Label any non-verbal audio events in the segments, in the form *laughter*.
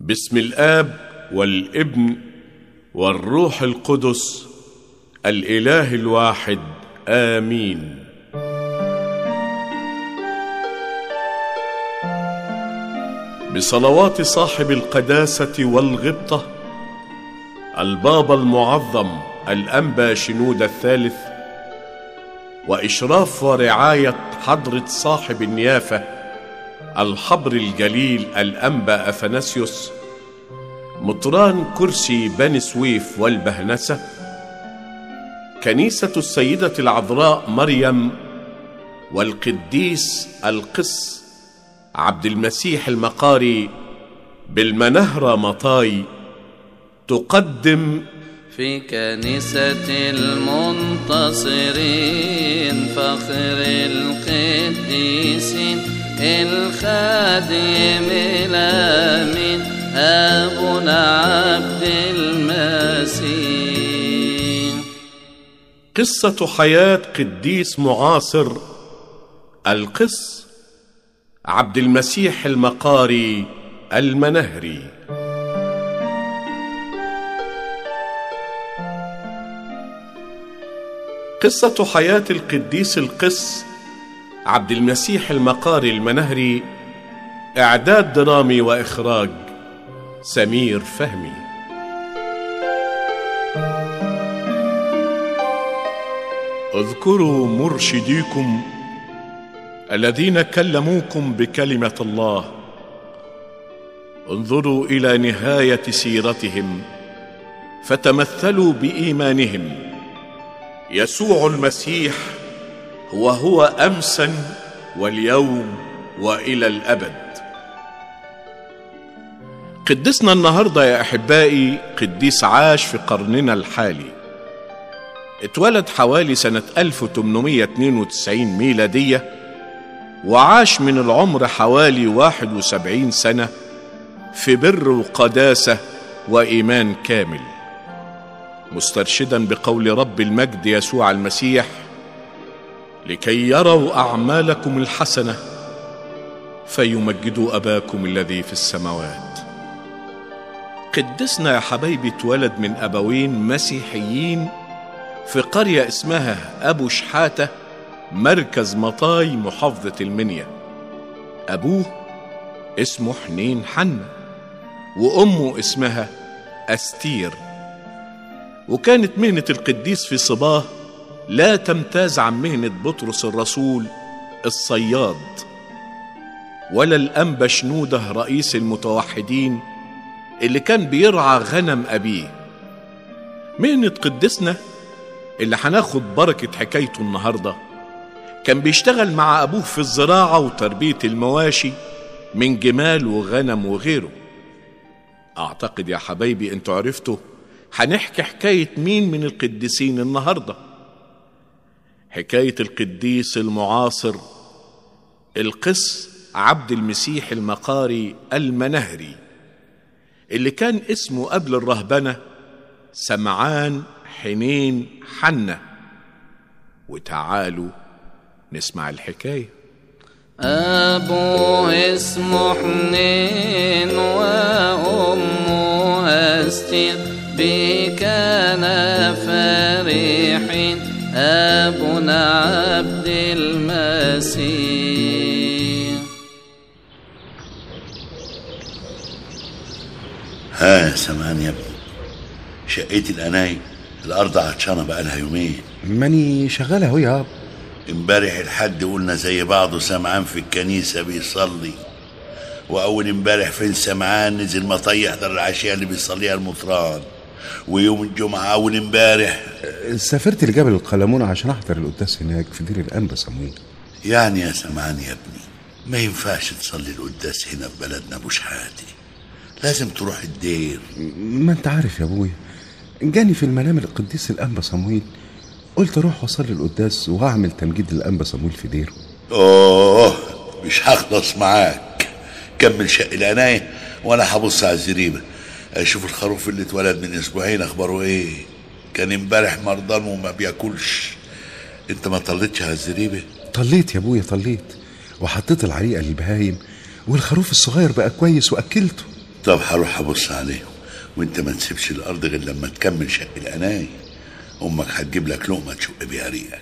باسم الآب والابن والروح القدس الإله الواحد آمين. بصلوات صاحب القداسة والغبطة البابا المعظم الأنبا شنود الثالث وإشراف ورعاية حضرة صاحب النيافة الحبر الجليل الأنبأ اثناسيوس مطران كرسي بني سويف والبهنسة كنيسة السيدة العذراء مريم والقديس القس عبد المسيح المقاري بالمنهرة مطاي تقدم في كنيسة المنتصرين فخر القديسين. الخادم الأمين أبونا عبد المسيح. قصة حياة قديس معاصر القس عبد المسيح المقاري المنهري. قصة حياة القديس القس عبد المسيح المقاري المنهري إعداد درامي وإخراج سمير فهمي. اذكروا مرشديكم الذين كلموكم بكلمة الله. انظروا إلى نهاية سيرتهم فتمثلوا بإيمانهم. يسوع المسيح هو هو امسا واليوم وإلى الأبد. قدسنا النهارده يا أحبائي قديس عاش في قرننا الحالي. اتولد حوالي سنة 1892 ميلادية وعاش من العمر حوالي واحد وسبعين سنة في بر وقداسة وإيمان كامل. مسترشدا بقول رب المجد يسوع المسيح لكي يروا أعمالكم الحسنة فيمجدوا أباكم الذي في السماوات. قدسنا يا حبايبي اتولد من أبوين مسيحيين في قرية اسمها أبو شحاتة مركز مطاي محافظة المنيا. أبوه اسمه حنين حنة وأمه اسمها أستير. وكانت مهنة القديس في صباه لا تمتاز عن مهنة بطرس الرسول الصياد ولا الأنبا شنودة رئيس المتوحدين اللي كان بيرعى غنم أبيه. مهنة قدسنا اللي هناخد بركة حكايته النهارده. كان بيشتغل مع أبوه في الزراعة وتربية المواشي من جمال وغنم وغيره. أعتقد يا حبايبي أنتوا عرفتوا هنحكي حكاية مين من القديسين النهاردة. حكاية القديس المعاصر القس عبد المسيح المقاري المنهري اللي كان اسمه قبل الرهبنة سمعان حنين حنة. وتعالوا نسمع الحكاية. أبوه اسمه حنين وأمه أستير بكان فرحين أبونا عبد المسيح. ها يا سمان يا ابني شقيت القناي الأرض عطشانة بقالها يومين. ماني شغال أهو يا امبارح الحد قلنا زي بعضه سمعان في الكنيسة بيصلي. وأول امبارح فين سمعان نزل مطي يحضر العشية اللي بيصليها المطران. ويوم الجمعة أول امبارح. سافرت لجبل القلمون عشان أحضر القداس هناك في دير الانبا صمويل يعني يا سمعان يا ابني ما ينفعش تصلي القداس هنا في بلدنا أبو شحاتي لازم تروح الدير. ما أنت عارف يا ابويا جاني في المنام القديس الانبا صمويل قلت أروح واصلي القداس وأعمل تمجيد للانبا صمويل في ديره. أوه مش هخلص معاك. كمل شق العناية وأنا هبص على الزريبة. أشوف الخروف اللي اتولد من أسبوعين أخباره إيه؟ كان إمبارح مرضان وما بياكلش. أنت ما طلتش على الزريبة طليت يا أبويا طليت. وحطيت العريقه للبهايم والخروف الصغير بقى كويس وأكلته. طب هروح أبص عليهم وأنت ما تسيبش الأرض غير لما تكمل شق القناي أمك هتجيب لك لقمة تشق بيها ريقك.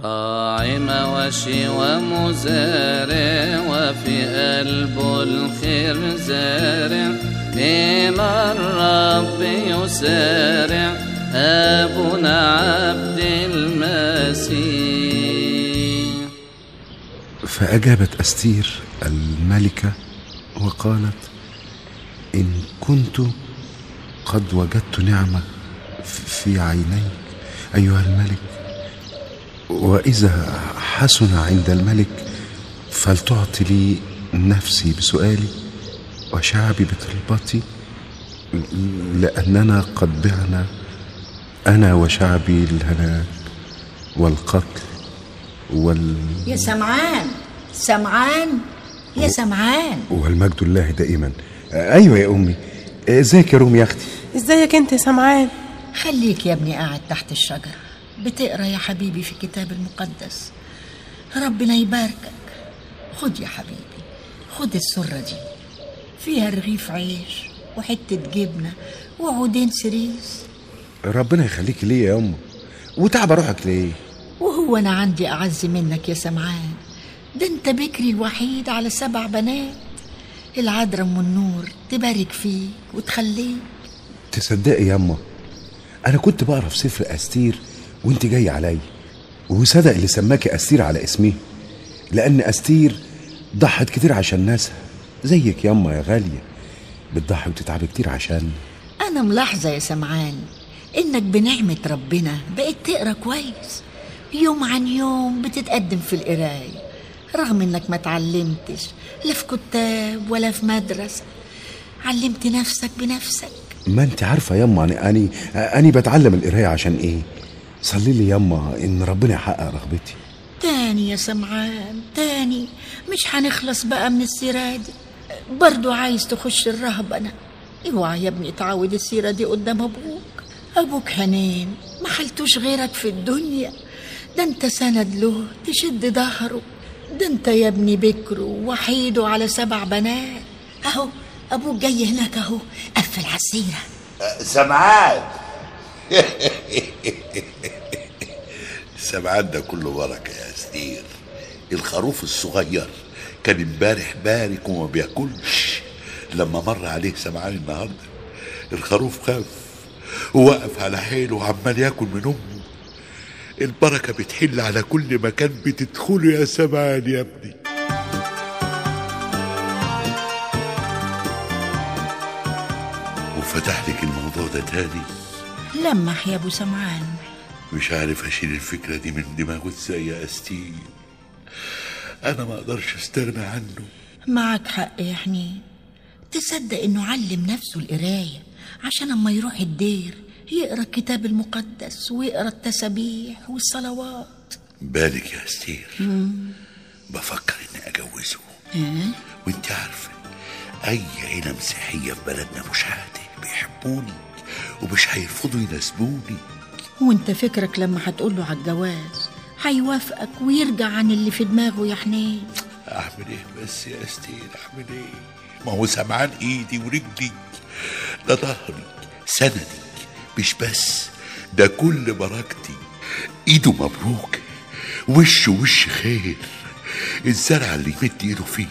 راعي مواشي ومزارع وفي قلبه الخير زارع إلى الرب يسارع أبونا عبد المسيح فأجابت أستير الملكة وقالت إن كنت قد وجدت نعمة في عينيك أيها الملك. وإذا حسن عند الملك فلتعطي لي نفسي بسؤالي وشعبي بطلبتي لأننا قد بعنا أنا وشعبي الهلاك والقتل وال... يا سمعان سمعان يا سمعان. والمجد الله دائما. أيوة يا أمي ازيك يا رومي يا أختي. إزيك أنت يا سمعان؟ خليك يا ابني قاعد تحت الشجرة بتقرأ يا حبيبي في الكتاب المقدس. ربنا يباركك. خد يا حبيبي خد السرة دي. فيها رغيف عيش وحتة جبنة وعودين سريس ربنا يخليك ليا يا أمه؟ وتعب روحك ليه؟ وهو أنا عندي أعز منك يا سمعان. ده أنت بكري الوحيد على سبع بنات. العذراء أم النور تبارك فيك وتخليك. تصدقي يا أمه أنا كنت بقرأ في سفر أستير وأنت جاي عليا وصدق اللي سماكي أستير على اسمي. لأن أستير ضحت كتير عشان ناسها زيك يا أمة يا غالية. بتضحي وتتعب كتير عشان. أنا ملاحظة يا سمعان إنك بنعمة ربنا بقيت تقرأ كويس. يوم عن يوم بتتقدم في القراية رغم إنك ما تعلمتش لا في كتاب ولا في مدرسة. علمت نفسك بنفسك. ما أنت عارفة يا أمة أنا أني بتعلم القراية عشان إيه؟ صلي لي يا أمه إن ربنا يحقق رغبتي. تاني يا سمعان تاني. مش هنخلص بقى من السيرة دي. برضو عايز تخش الرهبنة اوعى يا ابني تعود السيرة دي قدام أبوك. أبوك حنين ما حلتوش غيرك في الدنيا. ده انت سند له تشد ظهره. ده انت يا ابني بكره وحيده على سبع بنات. أهو أبوك جاي هناك أهو. قفل على السيرة. سمعان. *laughs* سمعان ده كله بركة يا أستير. الخروف الصغير كان امبارح بارك وما بياكلش. لما مر عليه سمعان النهارده الخروف خاف ووقف على حيله وعمال ياكل من أمه. البركة بتحل على كل مكان بتدخله يا سمعان يا ابني. وفتح لك الموضوع ده تاني؟ لمح يا أبو سمعان. مش عارف أشيل الفكرة دي من دماغي إزاي يا أستيل. أنا ما أقدرش أستغنى عنه. معك حق يا حنين تصدق إنه علم نفسه القراية عشان أما يروح الدير يقرأ الكتاب المقدس ويقرأ التسابيح والصلوات. بالك يا استير بفكر إني أجوزه. وإنت عارفة أي عيلة مسيحية في بلدنا مش عادي بيحبوني ومش هيرفضوا يناسبوني. وانت فكرك لما هتقول له على الجواز هيوافقك ويرجع عن اللي في دماغه يا حنين. أعمل إيه بس يا استير أعمل إيه؟ ما هو سمعان إيدي ورجلي. ده ظهري سندي. مش بس ده كل بركتي. إيده مبروك وشه وش خير. الزرعة اللي يمد إيده فيه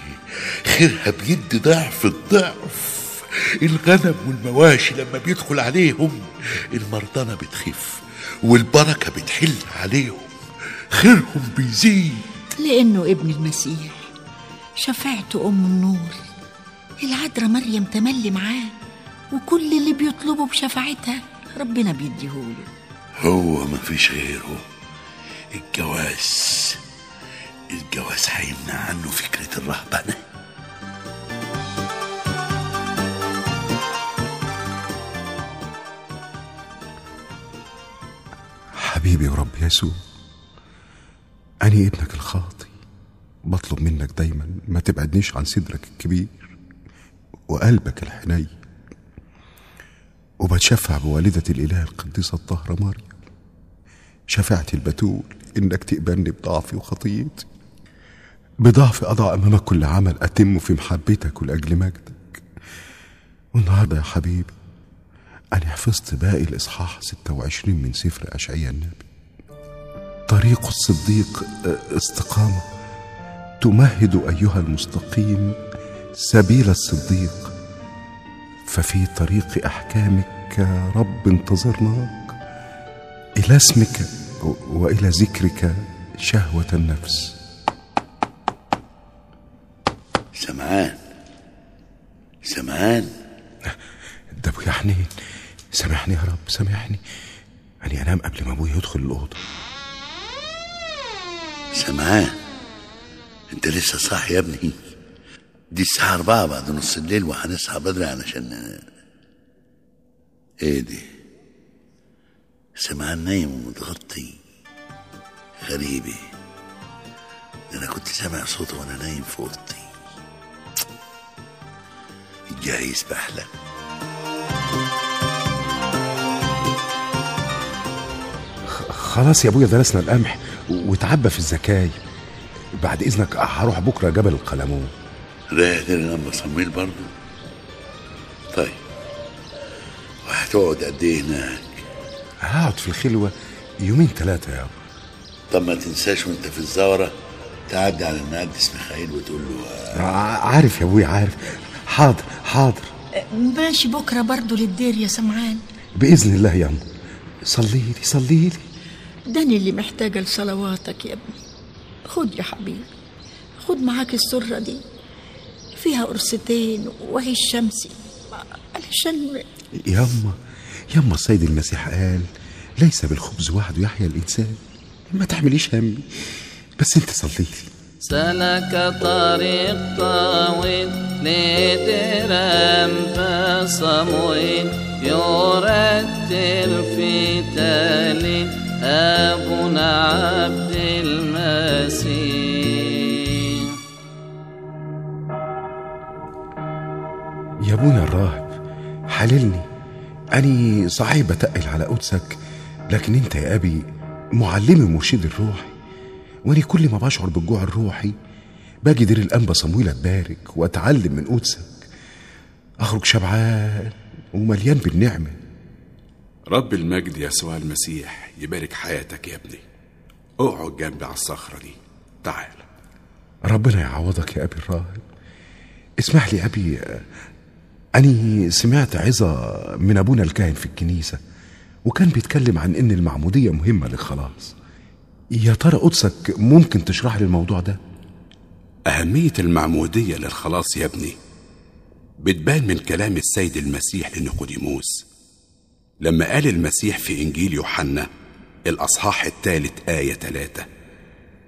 خيرها بيدي ضعف الضعف. الغنم والمواشي لما بيدخل عليهم المرضنة بتخف. والبركة بتحل عليهم خيرهم بيزيد. لأنه ابن المسيح شفاعته أم النور. العذراء مريم تملي معاه وكل اللي بيطلبه بشفاعتها ربنا بيديهوله. هو ما فيش غيره. الجواز الجواز هيمنع عنه فكرة الرهبنة. حبيبي ورب يسوع أنا ابنك الخاطي بطلب منك دايما ما تبعدنيش عن صدرك الكبير وقلبك الحنين وبتشفع بوالدة الإله القديسة الطاهرة مريم شفاعتي البتول إنك تقبلني بضعفي وخطيتي بضعف أضع أمامك كل عمل أتم في محبتك ولأجل مجدك. والنهاردة يا حبيبي أنا حفظت باقي الإصحاح 26 من سفر أشعياء النبي؟ طريق الصديق استقامة. تمهد أيها المستقيم سبيل الصديق. ففي طريق أحكامك يا رب انتظرناك. إلى اسمك وإلى ذكرك شهوة النفس. سمعان. سمعان. ده ابويا حنين. سامحني يا رب سامحني. أني أنام قبل ما أبويا يدخل الأوضة. سمعان. أنت لسه صاحي يا ابني. دي الساعة أربعة بعد نص الليل وهنصحى بدري علشان إيه دي؟ سمعان نايم ومتغطي. غريبة. أنا كنت سامع صوته وأنا نايم في أوضتي. جايز بحلم خلاص يا أبويا درسنا القمح وتعبى في الزكاي بعد إذنك هروح بكرة جبل القلمون رايح تاني لما صميل برضه. طيب وهتقعد قد إيه هناك؟ هقعد في الخلوة يومين ثلاثة يابا طب ما تنساش وأنت في الزورة تعدي على المقدس ميخائيل وتقول له ع- عارف يا أبويا عارف. حاضر حاضر. ماشي بكرة برضو للدير يا سمعان. بإذن الله يا أم. صلي لي صلي لي داني اللي محتاجة لصلواتك يا ابني. خد يا حبيبي خد معاك السرة دي. فيها قرصتين وهي الشمسي علشان ياما ياما السيد المسيح قال ليس بالخبز وحده يحيا الإنسان. ما تحمليش همي بس انت صلي لي سلك طريق طويل لدرام بصمويل يرتل في تالي أبونا عبد المسيح. يا أبونا الراهب حللني. أني صحيح بتقل على قدسك لكن أنت يا أبي معلمي ومرشدي الروحي. وأني كل ما بشعر بالجوع الروحي باجي دير الأنبا صمويل أتبارك وأتعلم من قدسك أخرج شبعان ومليان بالنعمة. رب المجد يسوع المسيح يبارك حياتك يا ابني. اقعد جنبي على الصخرة دي. تعال. ربنا يعوضك يا أبي الراهب. اسمح لي أبي أني سمعت عظة من أبونا الكاهن في الكنيسة وكان بيتكلم عن إن المعمودية مهمة للخلاص. يا ترى قدسك ممكن تشرح لي الموضوع ده؟ أهمية المعمودية للخلاص يا ابني بتبان من كلام السيد المسيح لنيقوديموس. لما قال المسيح في إنجيل يوحنا الأصحاح الثالث آية ثلاثة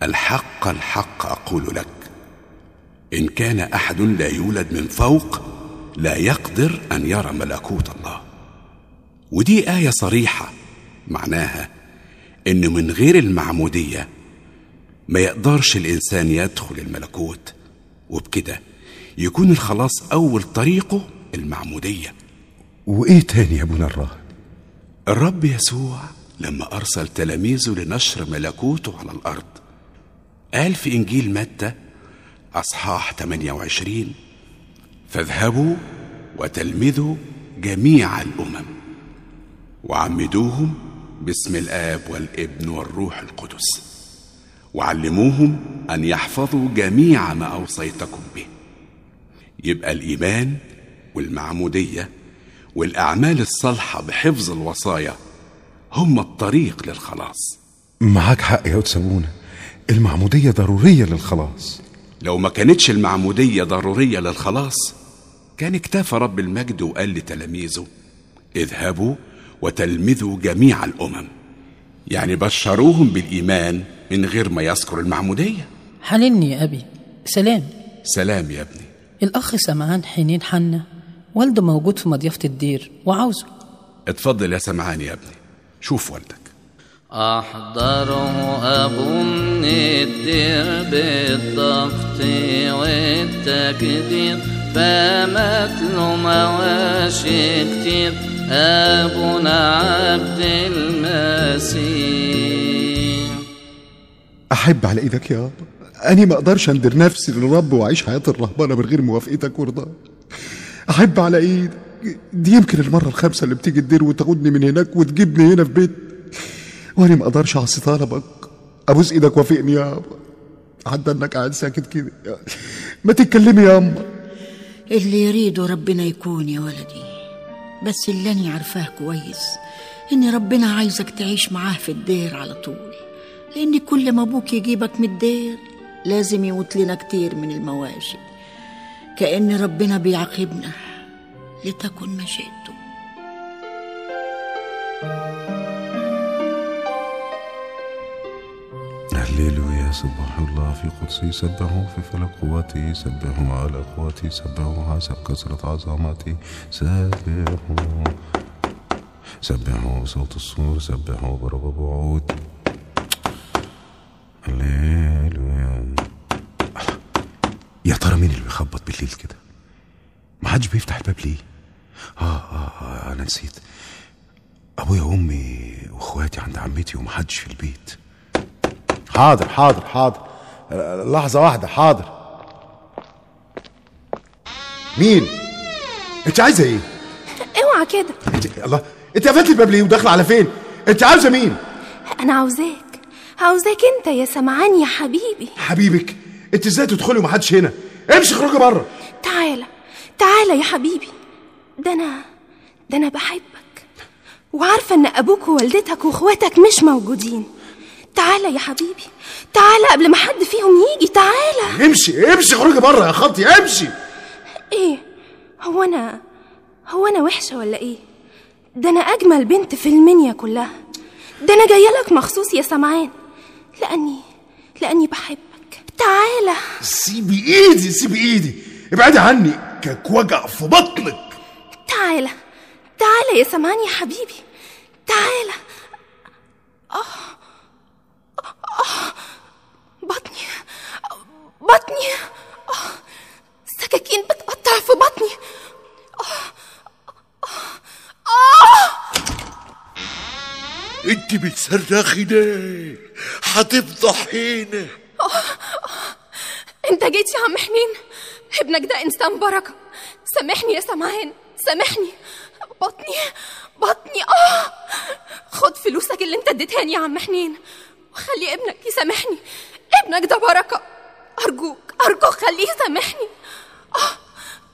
الحق الحق أقول لك إن كان أحد لا يولد من فوق لا يقدر أن يرى ملكوت الله. ودي آية صريحة معناها إن من غير المعمودية ما يقدرش الإنسان يدخل الملكوت وبكده يكون الخلاص أول طريقه المعمودية. وإيه تاني يا أبونا الراهب الرب يسوع لما أرسل تلاميذه لنشر ملكوته على الأرض قال في إنجيل متى أصحاح 28 فاذهبوا وتلمذوا جميع الأمم وعمدوهم باسم الآب والابن والروح القدس وعلموهم أن يحفظوا جميع ما أوصيتكم به. يبقى الإيمان والمعمودية والأعمال الصالحة بحفظ الوصايا هم الطريق للخلاص. معاك حق يا قدس أبونا المعمودية ضرورية للخلاص. لو ما كانتش المعمودية ضرورية للخلاص كان اكتفى رب المجد وقال لتلاميذه اذهبوا وتلمذوا جميع الأمم. يعني بشروهم بالإيمان من غير ما يذكر المعمودية. حللني يا أبي. سلام. سلام يا ابني. الأخ سمعان حنين حنا والده موجود في مضيافة الدير وعاوزه. اتفضل يا سمعان يا ابني. شوف والدك. أحضره أبو من الدير بالضغط والتكدير فمثل مواشي كتير. أبونا عبد المسيح. أحب على إيدك يا أبا أنا ما أقدرش أندر نفسي للرب وأعيش حياة الرهبنة من غير موافقتك ورضاك أحب على إيدك دي يمكن المرة الخامسة اللي بتيجي الدير وتاخدني من هناك وتجيبني هنا في بيت. وأنا ما أقدرش أعصي طلبك. أبوس إيدك وافقني يابا حتى إنك قاعد ساكت كده. ما تتكلمي يا اما اللي يريده ربنا يكون يا ولدي. بس اللي أنا عارفاه كويس إن ربنا عايزك تعيش معاه في الدير على طول. لأن كل ما أبوك يجيبك من الدير لازم يموت لنا كتير من المواشي. كأن ربنا بيعاقبنا لتكن مشيئته هللويا سبح الله في قدسي سبحوا في فلك قوتي سبحوا على قوتي سبحوا حسب كثرة عظمتي سبحوا سبحوا صوت الصور سبحوا ضرب بعود. هللويا مين اللي بيخبط بالليل كده ما حدش بيفتح الباب ليه آه, آه آه أنا نسيت أبويا وأمي وإخواتي عند عمتي ومحدش في البيت حاضر حاضر حاضر لحظة واحدة حاضر مين؟ أنت عايزة إيه؟ اوعى كده انت الله أنت قفلت الباب ليه وداخلة على فين؟ أنت عاوزة مين؟ أنا عاوزاك عاوزاك أنت يا سمعان يا حبيبي حبيبك أنت إزاي تدخلي ومحدش هنا؟ امشي اخرجي بره. تعالى تعالى يا حبيبي. ده أنا ده أنا بحبك. وعارفة إن أبوك ووالدتك وإخواتك مش موجودين. تعالى يا حبيبي تعالى قبل ما حد فيهم يجي تعالى. امشي امشي اخرجي بره يا خطي امشي. إيه؟ هو أنا هو أنا وحشة ولا إيه؟ ده أنا أجمل بنت في المنيا كلها. ده أنا جاية لك مخصوص يا سمعان. لأني لأني بحبك. تعالى. سيبي ايدي سيبي ايدي. ابعدي عني كاك وجع في بطنك. تعالى تعالى يا سمعان يا حبيبي. تعالى. آه. آه. بطني بطني. آه. سكاكين بتقطع في بطني. انت بتصرخي ليه؟ هتفضحينا انت جيت يا عم حنين ابنك ده انسان بركة. سامحني يا سمعان سامحني. بطني. بطني. آه. خد فلوسك اللي انت اديتهاني يا عم حنين. وخلي ابنك يسامحني. ابنك ده بركة. أرجوك. أرجوك خليه يسامحني. آه.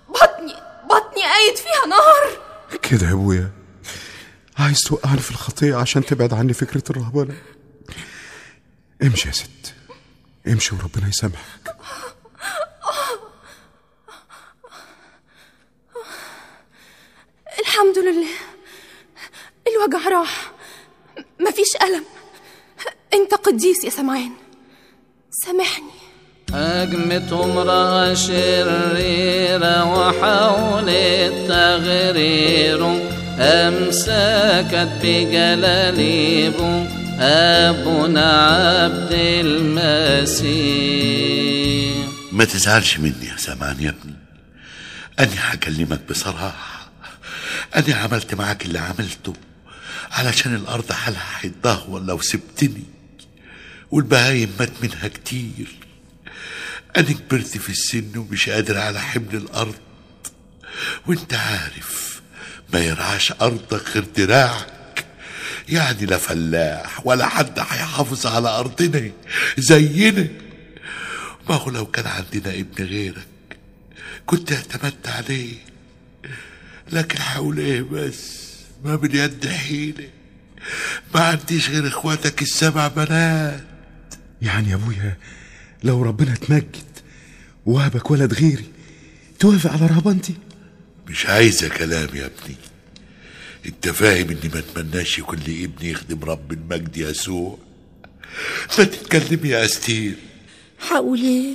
بطني. بطني قايد فيها نار كده يا أبويا. عايز توقعني في الخطية عشان تبعد عني فكرة الرهبنة. امشي يا ست. امشي وربنا يسامحك. الحمد لله. الوجع راح. مفيش ألم. انت قديس يا سمعان. سامحني. هجمت امرأة شريرة وحاولت تغريره أمسكت بجلاليبه أبونا عبد المسيح. ما تزعلش مني يا سمان يا ابني. أنا هكلمك بصراحة. أنا عملت معاك اللي عملته علشان الأرض حالها هيتدهور لو سبتني والبهايم مات منها كتير. أنا كبرت في السن ومش قادر على حمل الأرض. وأنت عارف ما يرعاش أرضك غير دراعك. يعني لا فلاح ولا حد هيحافظ على أرضنا زينا. ما هو لو كان عندنا ابن غيرك كنت اعتمدت عليه. لكن حول إيه بس. ما باليد حيلة. ما عنديش غير إخواتك السبع بنات. يعني يا أبويا لو ربنا اتمجد وهبك ولد غيري توافق على رهبنتي مش عايزة كلام يا ابني. انت فاهم إني ما أتمناش كل ابني يخدم رب المجد يسوع. ما تتكلم يا أستير. حقول إيه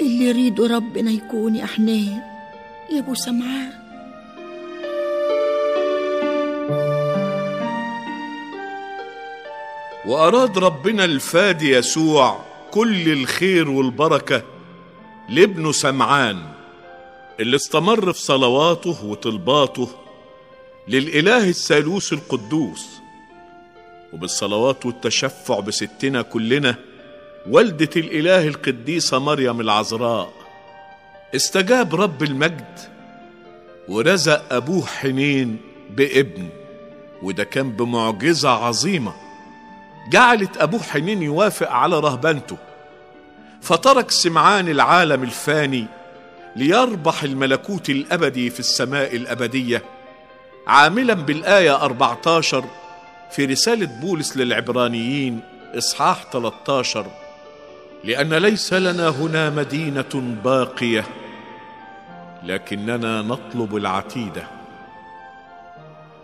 اللي يريده ربنا يكون يا حنين يا أبو سمعان. وأراد ربنا الفادي يسوع كل الخير والبركة لابنه سمعان اللي استمر في صلواته وطلباته للإله الثالوث القدوس وبالصلوات والتشفع بستنا كلنا والدة الإله القديسة مريم العذراء. استجاب رب المجد ورزق أبوه حنين بابن وده كان بمعجزة عظيمة. جعلت أبوه حنين يوافق على رهبنته فترك سمعان العالم الفاني ليربح الملكوت الأبدي في السماء الأبدية عاملا بالآية 14 في رسالة بولس للعبرانيين إصحاح 13 لأن ليس لنا هنا مدينة باقية لكننا نطلب العتيدة.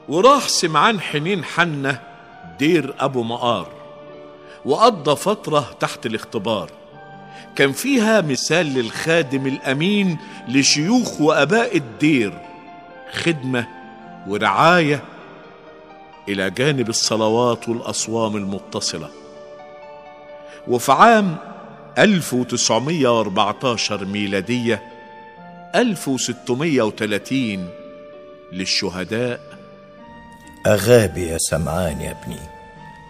وراح سمعان حنين حنة دير أبو مقار وقضى فترة تحت الاختبار. كان فيها مثال للخادم الأمين لشيوخ وأباء الدير خدمة ورعاية إلى جانب الصلوات والأصوام المتصلة. وفي عام 1914 ميلادية 1630 للشهداء أغابي يا سمعان يا ابني.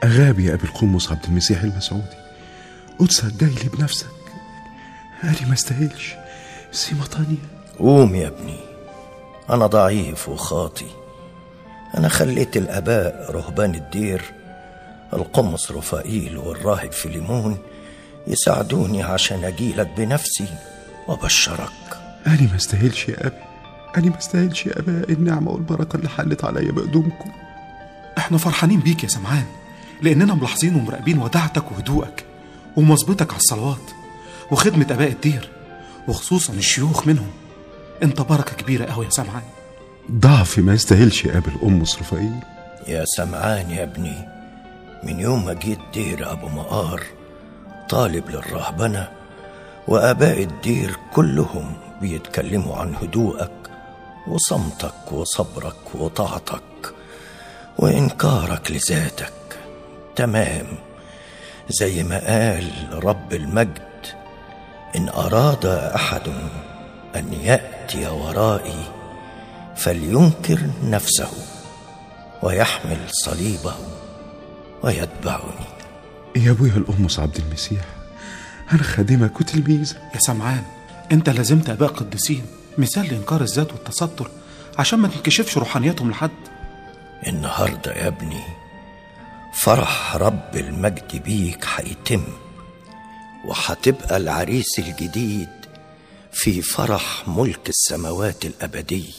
أغابي يا أبي القمص عبد المسيح المسعودي. جاي لي بنفسك. أنا ما استاهلش سيما تانية قوم يا ابني. أنا ضعيف وخاطي. أنا خليت الآباء رهبان الدير. القمص رفائيل والراهب فيليمون يساعدوني عشان أجيلك بنفسي وأبشرك. أنا ما استاهلش يا أبي أنا ما استاهلش يا أبا النعمة والبركة اللي حلت عليا بقدومكم إحنا فرحانين بيك يا سمعان لأننا ملاحظين ومراقبين وداعتك وهدوءك ومواظبتك على الصلوات وخدمة أباء الدير وخصوصا الشيوخ منهم. أنت بركة كبيرة قوي يا سمعان. ضعفي ما يستاهلش يا أبي القمص رفائيل يا سمعان يا ابني من يوم ما جيت دير أبو مقار طالب للرهبنة وآباء الدير كلهم بيتكلموا عن هدوءك وصمتك وصبرك وطاعتك. وإنكارك لذاتك. تمام. زي ما قال رب المجد إن أراد أحد أن يأتي ورائي فلينكر نفسه ويحمل صليبه ويتبعني. يا أبويا القمص عبد المسيح أنا خادمك وتلميذك يا سمعان أنت لازمت أباء قديسين مثال لإنكار الذات والتستر عشان ما تنكشفش روحانياتهم لحد. النهاردة يا ابني فرح رب المجد بيك هيتم وهتبقى العريس الجديد في فرح ملك السماوات الأبدي.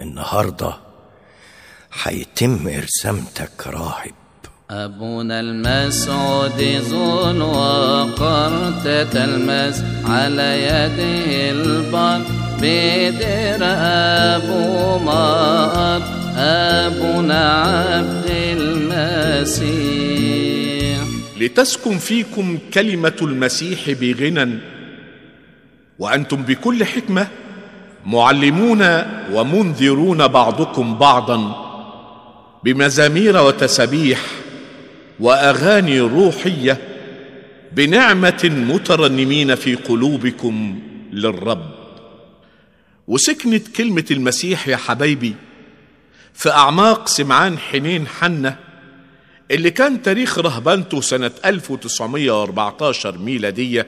النهاردة هيتم رسامتك راهب. أبونا المسعود ذو وقر تتلمس على يده البر بدر أبو مار أبونا عبد المسيح. لتسكن فيكم كلمة المسيح بغنى وأنتم بكل حكمة معلمون ومنذرون بعضكم بعضا بمزامير وتسابيح وأغاني روحية بنعمة مترنمين في قلوبكم للرب. وسكنت كلمة المسيح يا حبايبي في أعماق سمعان حنين حنة اللي كان تاريخ رهبنته سنة 1914 ميلادية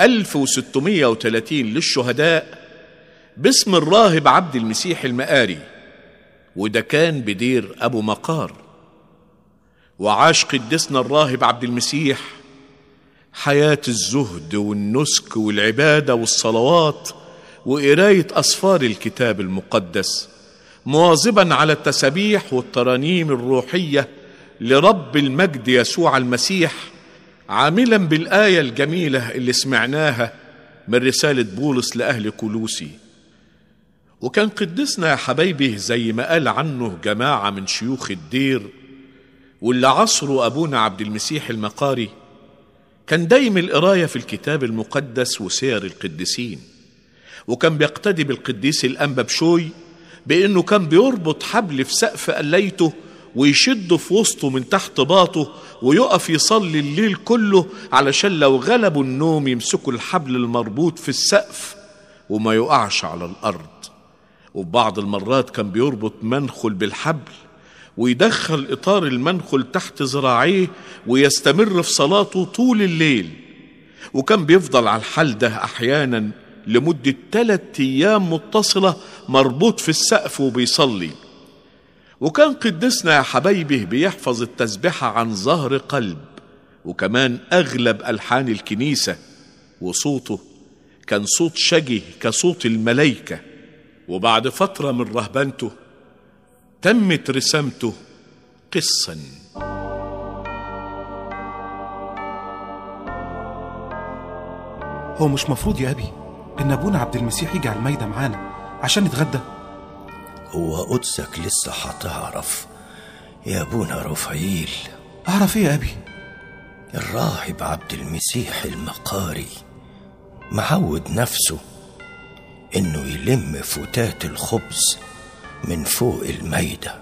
1630 للشهداء باسم الراهب عبد المسيح المقاري وده كان بدير أبو مقار. وعاش قدسنا الراهب عبد المسيح حياة الزهد والنسك والعبادة والصلوات وقراية أسفار الكتاب المقدس. مواظبا على التسابيح والترانيم الروحية لرب المجد يسوع المسيح عاملا بالآية الجميلة اللي سمعناها من رسالة بولس لأهل كلوسي وكان قدسنا يا حبايبي زي ما قال عنه جماعة من شيوخ الدير واللي عصره أبونا عبد المسيح المقاري كان دايم القراية في الكتاب المقدس وسير القديسين وكان بيقتدي بالقديس الأنبا بشوي بأنه كان بيربط حبل في سقف قليته ويشده في وسطه من تحت باطه ويقف يصلي الليل كله علشان لو غلبوا النوم يمسكوا الحبل المربوط في السقف وما يقعش على الأرض. وفي بعض المرات كان بيربط منخل بالحبل ويدخل إطار المنخل تحت ذراعيه ويستمر في صلاته طول الليل. وكان بيفضل على الحال ده أحيانا لمدة ثلاثة أيام متصلة مربوط في السقف وبيصلي. وكان قدسنا يا حبايبه بيحفظ التسبحة عن ظهر قلب وكمان أغلب ألحان الكنيسة وصوته كان صوت شجي كصوت الملايكة وبعد فترة من رهبنته تمت رسامته قصا. هو مش مفروض يا أبي؟ إن أبونا عبد المسيح يجي على المايدة معانا عشان نتغدى. هو قدسك لسه هتعرف. يا أبونا رفعيل. أعرف إيه يا أبي؟ الراهب عبد المسيح المقاري معود نفسه إنه يلم فتات الخبز من فوق الميدة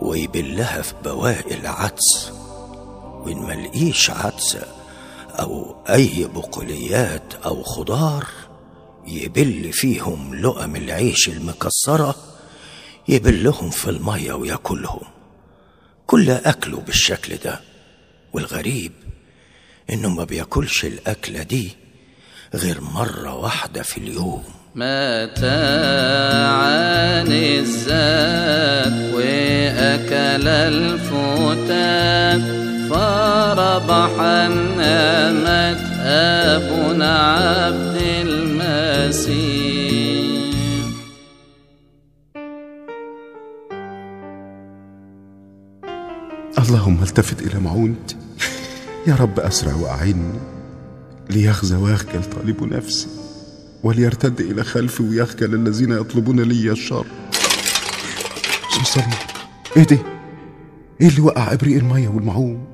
ويبلها في بواقي العدس. وإن ملقيش عدسة أو أي بقوليات أو خضار يبل فيهم لقم العيش المكسرة يبلهم في المية ويأكلهم. كل أكله بالشكل ده والغريب إنه ما بيأكلش الأكلة دي غير مرة واحدة في اليوم. متاعان الزاد وأكل الفتات فربح النامت أبونا عبد المسيح. اللهم التفت إلى معونتي يا رب أسرع وأعني ليخزى ويخجل طالب نفسي. وليرتد إلى خلفي ويخجل الذين يطلبون لي الشر. الصليب إيه ده؟ إيه اللي وقع إبريق المية والمعون؟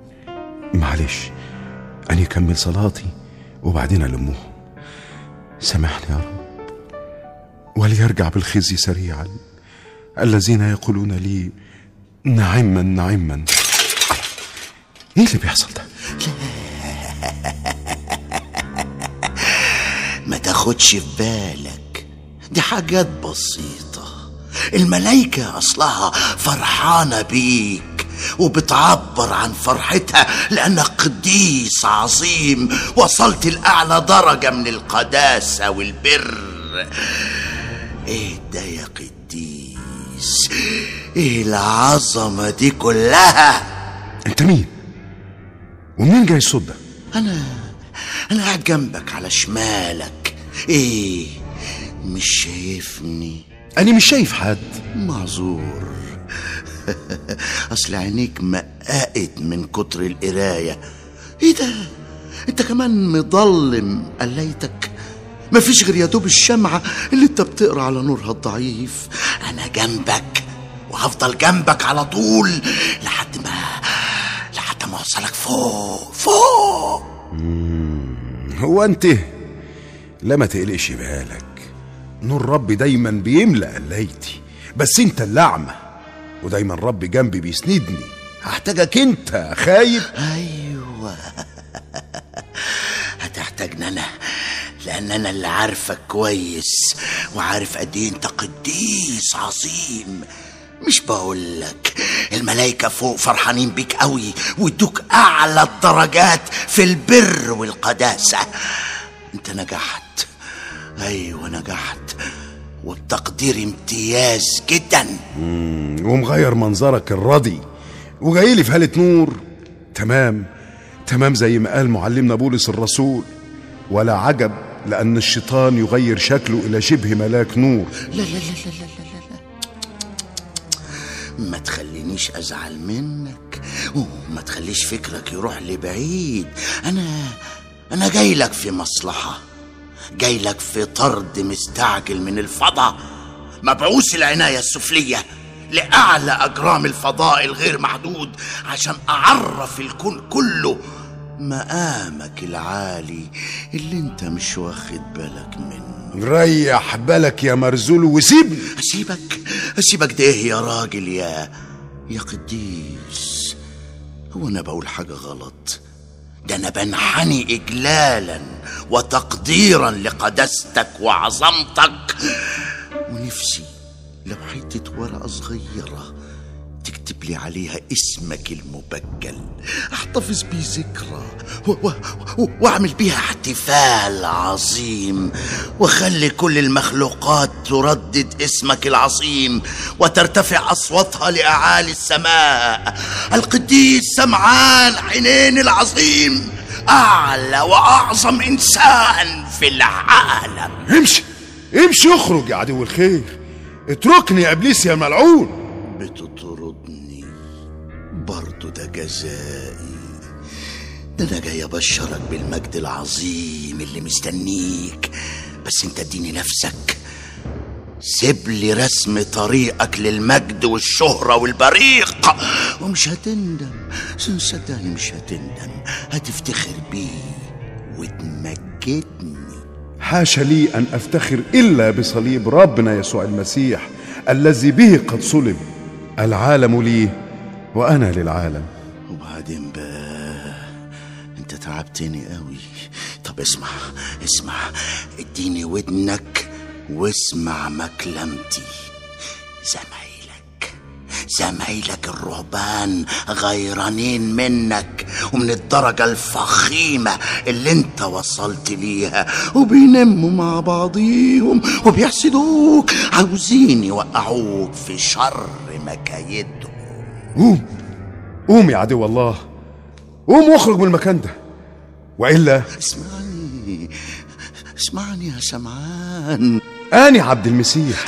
معلش. أنا أكمل صلاتي وبعدين ألمهم سامحني يا رب. وليرجع بالخزي سريعا. الذين يقولون لي نعما نعما. إيه اللي بيحصل ده؟ *laughs* ما تاخدش في بالك. دي حاجات بسيطة. الملايكة أصلها فرحانة بيك. وبتعبر عن فرحتها لأنك قديس عظيم. وصلت لأعلى درجة من القداسة والبر. إيه ده يا قديس؟ إيه العظمة دي كلها؟ أنت مين؟ ومنين جاي الصوت ده؟ أنا أنا قاعد جنبك على شمالك. إيه؟ مش شايفني. أنا مش شايف حد. معذور. *laughs* أصل عينيك مققت من كتر القراية. إيه ده؟ أنت كمان مضلم قليتك مفيش غير يا دوب الشمعة اللي أنت بتقرأ على نورها الضعيف. أنا جنبك وهفضل جنبك على طول لحد ما لحد ما أوصلك فوق فوق. هو أنت؟ لا ما تقلقش بالك. نور ربي دايما بيملأ قلايتي بس أنت اللي أعمى ودايما ربي جنبي بيسندني. هحتاجك أنت خايب. أيوة. *laughs* هتحتاجني أنا لأن أنا اللي عارفك كويس وعارف قد إيه أنت قديس عظيم. مش بقولك الملايكة فوق فرحانين بيك قوي وادوك أعلى الدرجات في البر والقداسة. أنت نجحت. أيوة نجحت. والتقدير امتياز جدا. مم، ومغير منظرك الراضي. وجاي لي في هالة نور. تمام. تمام زي ما قال معلمنا بولس الرسول. ولا عجب لأن الشيطان يغير شكله إلى شبه ملاك نور. لا لا لا لا لا لا لا. ما تخلينيش أزعل منك. وما تخليش فكرك يروح لبعيد. أنا أنا جاي لك في مصلحة. جاي لك في طرد مستعجل من الفضاء مبعوث العناية السفلية لأعلى أجرام الفضاء الغير محدود عشان أعرف الكون كله مقامك العالي اللي انت مش واخد بالك منه. ريح بالك يا مرزول وسيبني. أسيبك؟ أسيبك ده إيه يا راجل يا يا قديس؟ هو أنا بقول حاجة غلط. ده أنا بنحني اجلالا وتقديرا لقداستك وعظمتك. ونفسي لو حتة ورقه صغيرة تكتب لي عليها اسمك المبجل احتفظ بيه ذكرى واعمل بيها احتفال عظيم. وخلي كل المخلوقات تردد اسمك العظيم وترتفع أصواتها لأعالي السماء. القديس سمعان حنين العظيم. أعلى وأعظم إنسان في العالم. امشي امشي اخرج يا عدو الخير. اتركني يا إبليس يا ملعون برضو ده جزائي. ده أنا جاي أبشرك بالمجد العظيم اللي مستنيك. بس أنت اديني نفسك. سيب لي رسم طريقك للمجد والشهرة والبريق. ومش هتندم. صدقني مش هتندم. هتفتخر بيه وتمجدني. حاشا لي أن أفتخر إلا بصليب ربنا يسوع المسيح الذي به قد صلب. العالم لي وأنا للعالم. وبعدين بقى أنت تعبتني قوي. طب اسمع اسمع. اديني ودنك واسمع مكلمتي. زمايلك زمايلك الرهبان غيرانين منك ومن الدرجة الفخيمة اللي انت وصلت ليها. وبينموا مع بعضيهم وبيحسدوك. عاوزين يوقعوك في شر مكايدهم. قوم. قوم يا عدو الله. قوم واخرج من المكان ده. وإلا اسمعني. اسمعني يا سمعان. آني عبد المسيح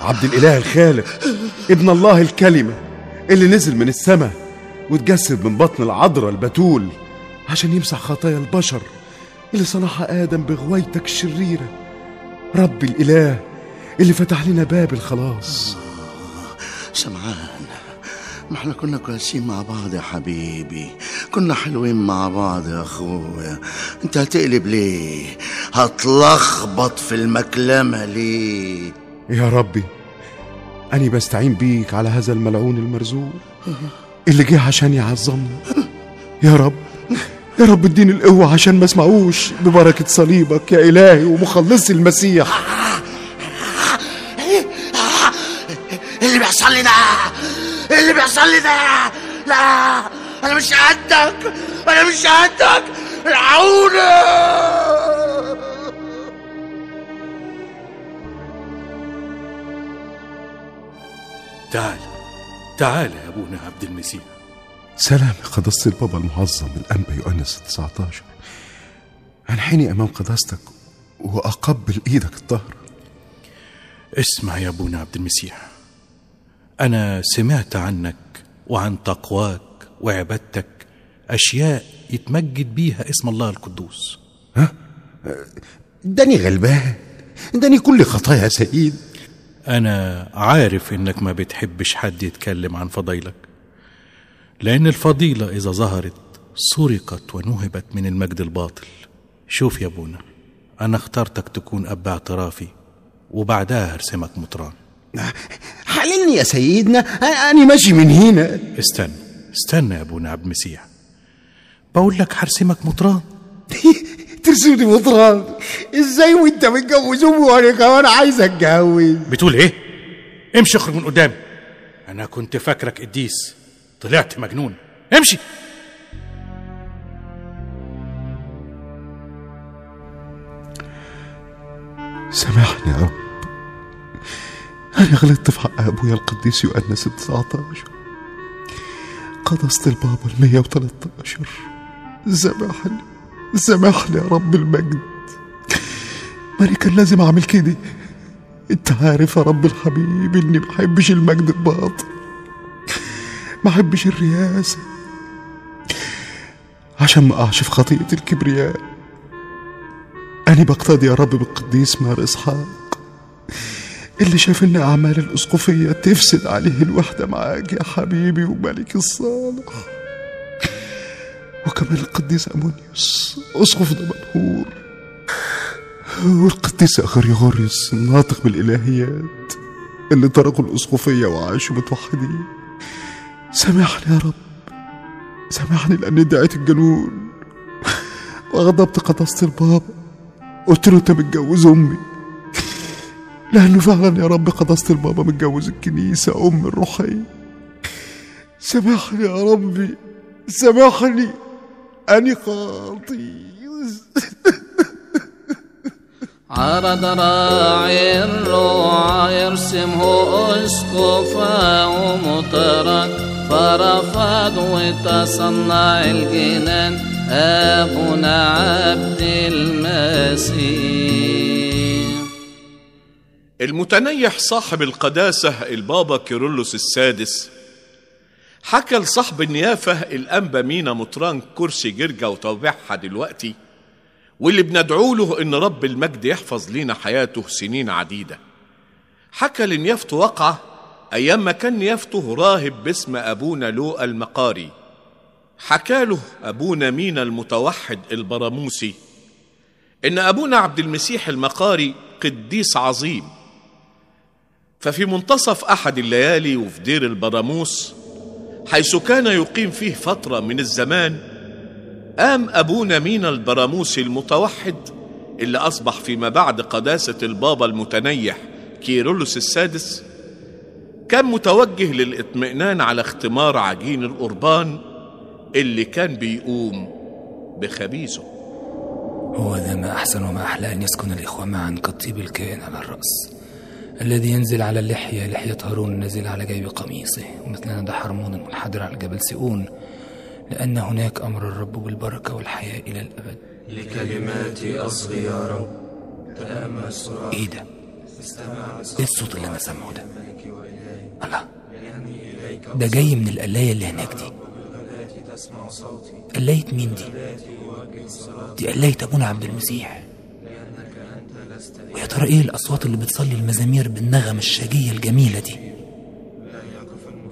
عبد الإله الخالق ابن الله الكلمة اللي نزل من السماء واتجسد من بطن العذراء البتول عشان يمسح خطايا البشر اللي صنعها آدم بغوايتك الشريرة. رب الإله اللي فتح لنا باب الخلاص. سمعان. ما إحنا كنا كويسين مع بعض يا حبيبي. كنا حلوين مع بعض يا أخويا. أنت هتقلب ليه؟ هتلخبط في المكلمة ليه؟ يا ربي أني بستعين بيك على هذا الملعون المرزوق. اللي جه عشان يعظمنا. يا رب يا رب اديني القوة عشان ما اسمعوش ببركة صليبك يا إلهي ومخلصي المسيح. اللي بيحصل لي ده؟ إيه اللي بيحصل لي ده؟ لا أنا مش قدك أنا مش قدك. العونة تعال تعال يا أبونا عبد المسيح. سلام قداسة البابا المعظم الأنبا يؤنس 19 أنحني أمام قداستك وأقبل إيدك الطاهرة اسمع يا أبونا عبد المسيح. أنا سمعت عنك وعن تقواك وعبادتك أشياء يتمجد بيها اسم الله القدوس. داني غلبان داني كل خطايا يا سيد أنا عارف إنك ما بتحبش حد يتكلم عن فضيلك لأن الفضيلة إذا ظهرت سرقت ونهبت من المجد الباطل. شوف يا ابونا أنا اخترتك تكون أب اعترافي وبعدها هرسمك مطران. حللني يا سيدنا أنا ماشي من هنا. استنى استنى يا أبونا عبد المسيح. بقول لك هرسمك مطران. *laughs* ترسمني مطران. إزاي وإنت متجوز أمي وأنا كمان عايز أتجوز؟ بتقول إيه؟ امشي اخرج من قدامي أنا كنت فاكرك قديس. طلعت مجنون. امشي. سامحني يا رب. أنا غلطت في حق أبويا القديس يؤنس ال 19 قدست البابا ال 113 سامحني سامحني يا رب المجد. ما أنا كان لازم أعمل كده أنت عارف يا رب الحبيب إني ما بحبش المجد الباطل. ما بحبش الرياسة عشان ما أقعش في خطيئة الكبرياء. أنا بقتدي يا رب بالقديس مار إسحاق. اللي شاف إن أعمال الأسقفية تفسد عليه الوحدة معاك يا حبيبي وملك الصالح. وكمان القديس أمونيوس أسقف دمنهور والقديس أغريغوريوس الناطق بالإلهيات اللي تركوا الأسقفية وعاشوا متوحدين. سامحني يا رب سامحني لأني ادعيت الجنون. وغضبت قداسة البابا قلت له انت متجوز أمي. لأنه فعلا يا رب قداسة البابا متجوز الكنيسة أم الروحية سامحني يا ربي سامحني أني خاطي عرض راعي الروع يرسمه أسقفا ومطرد فرفض وتصنع الجنان ابونا عبد المسيح. المتنيح صاحب القداسة البابا كيرلس السادس. حكى لصاحب النيافة الأنبا مينا مطران كرسي جرجة وتوبيعها دلوقتي واللي بندعو له إن رب المجد يحفظ لينا حياته سنين عديدة. حكى لنيافته وقعة أيام ما كان نيافته راهب باسم أبونا لوقا المقاري. حكى له أبونا مينا المتوحد البراموسي إن أبونا عبد المسيح المقاري قديس عظيم. ففي منتصف أحد الليالي وفي دير البراموس حيث كان يقيم فيه فترة من الزمان قام أبونا مينا البراموسي المتوحد اللي أصبح فيما بعد قداسة البابا المتنيح كيرلس السادس كان متوجه للإطمئنان على اختمار عجين القربان اللي كان بيقوم بخبيزه هو ذا ما أحسن وما أحلى أن يسكن الإخوة معا كالطيب الكائن على الرأس. الذي ينزل على اللحية لحية هارون النازلة على جيب قميصه. ومثل ندى حرمون المنحدر على جبل صهيون. لأن هناك أمر الرب بالبركة والحياة إلى الأبد. لكلماتي أصغي يا رب. تأمل سرعة إيه ده؟ إيه الصوت اللي أنا سامعه ده؟ الله. ده جاي من القلاية اللي هناك دي. قلاية مين دي؟ دي قلاية أبونا عبد المسيح. ويا ترى إيه الأصوات اللي بتصلي المزامير بالنغم الشجية الجميلة دي؟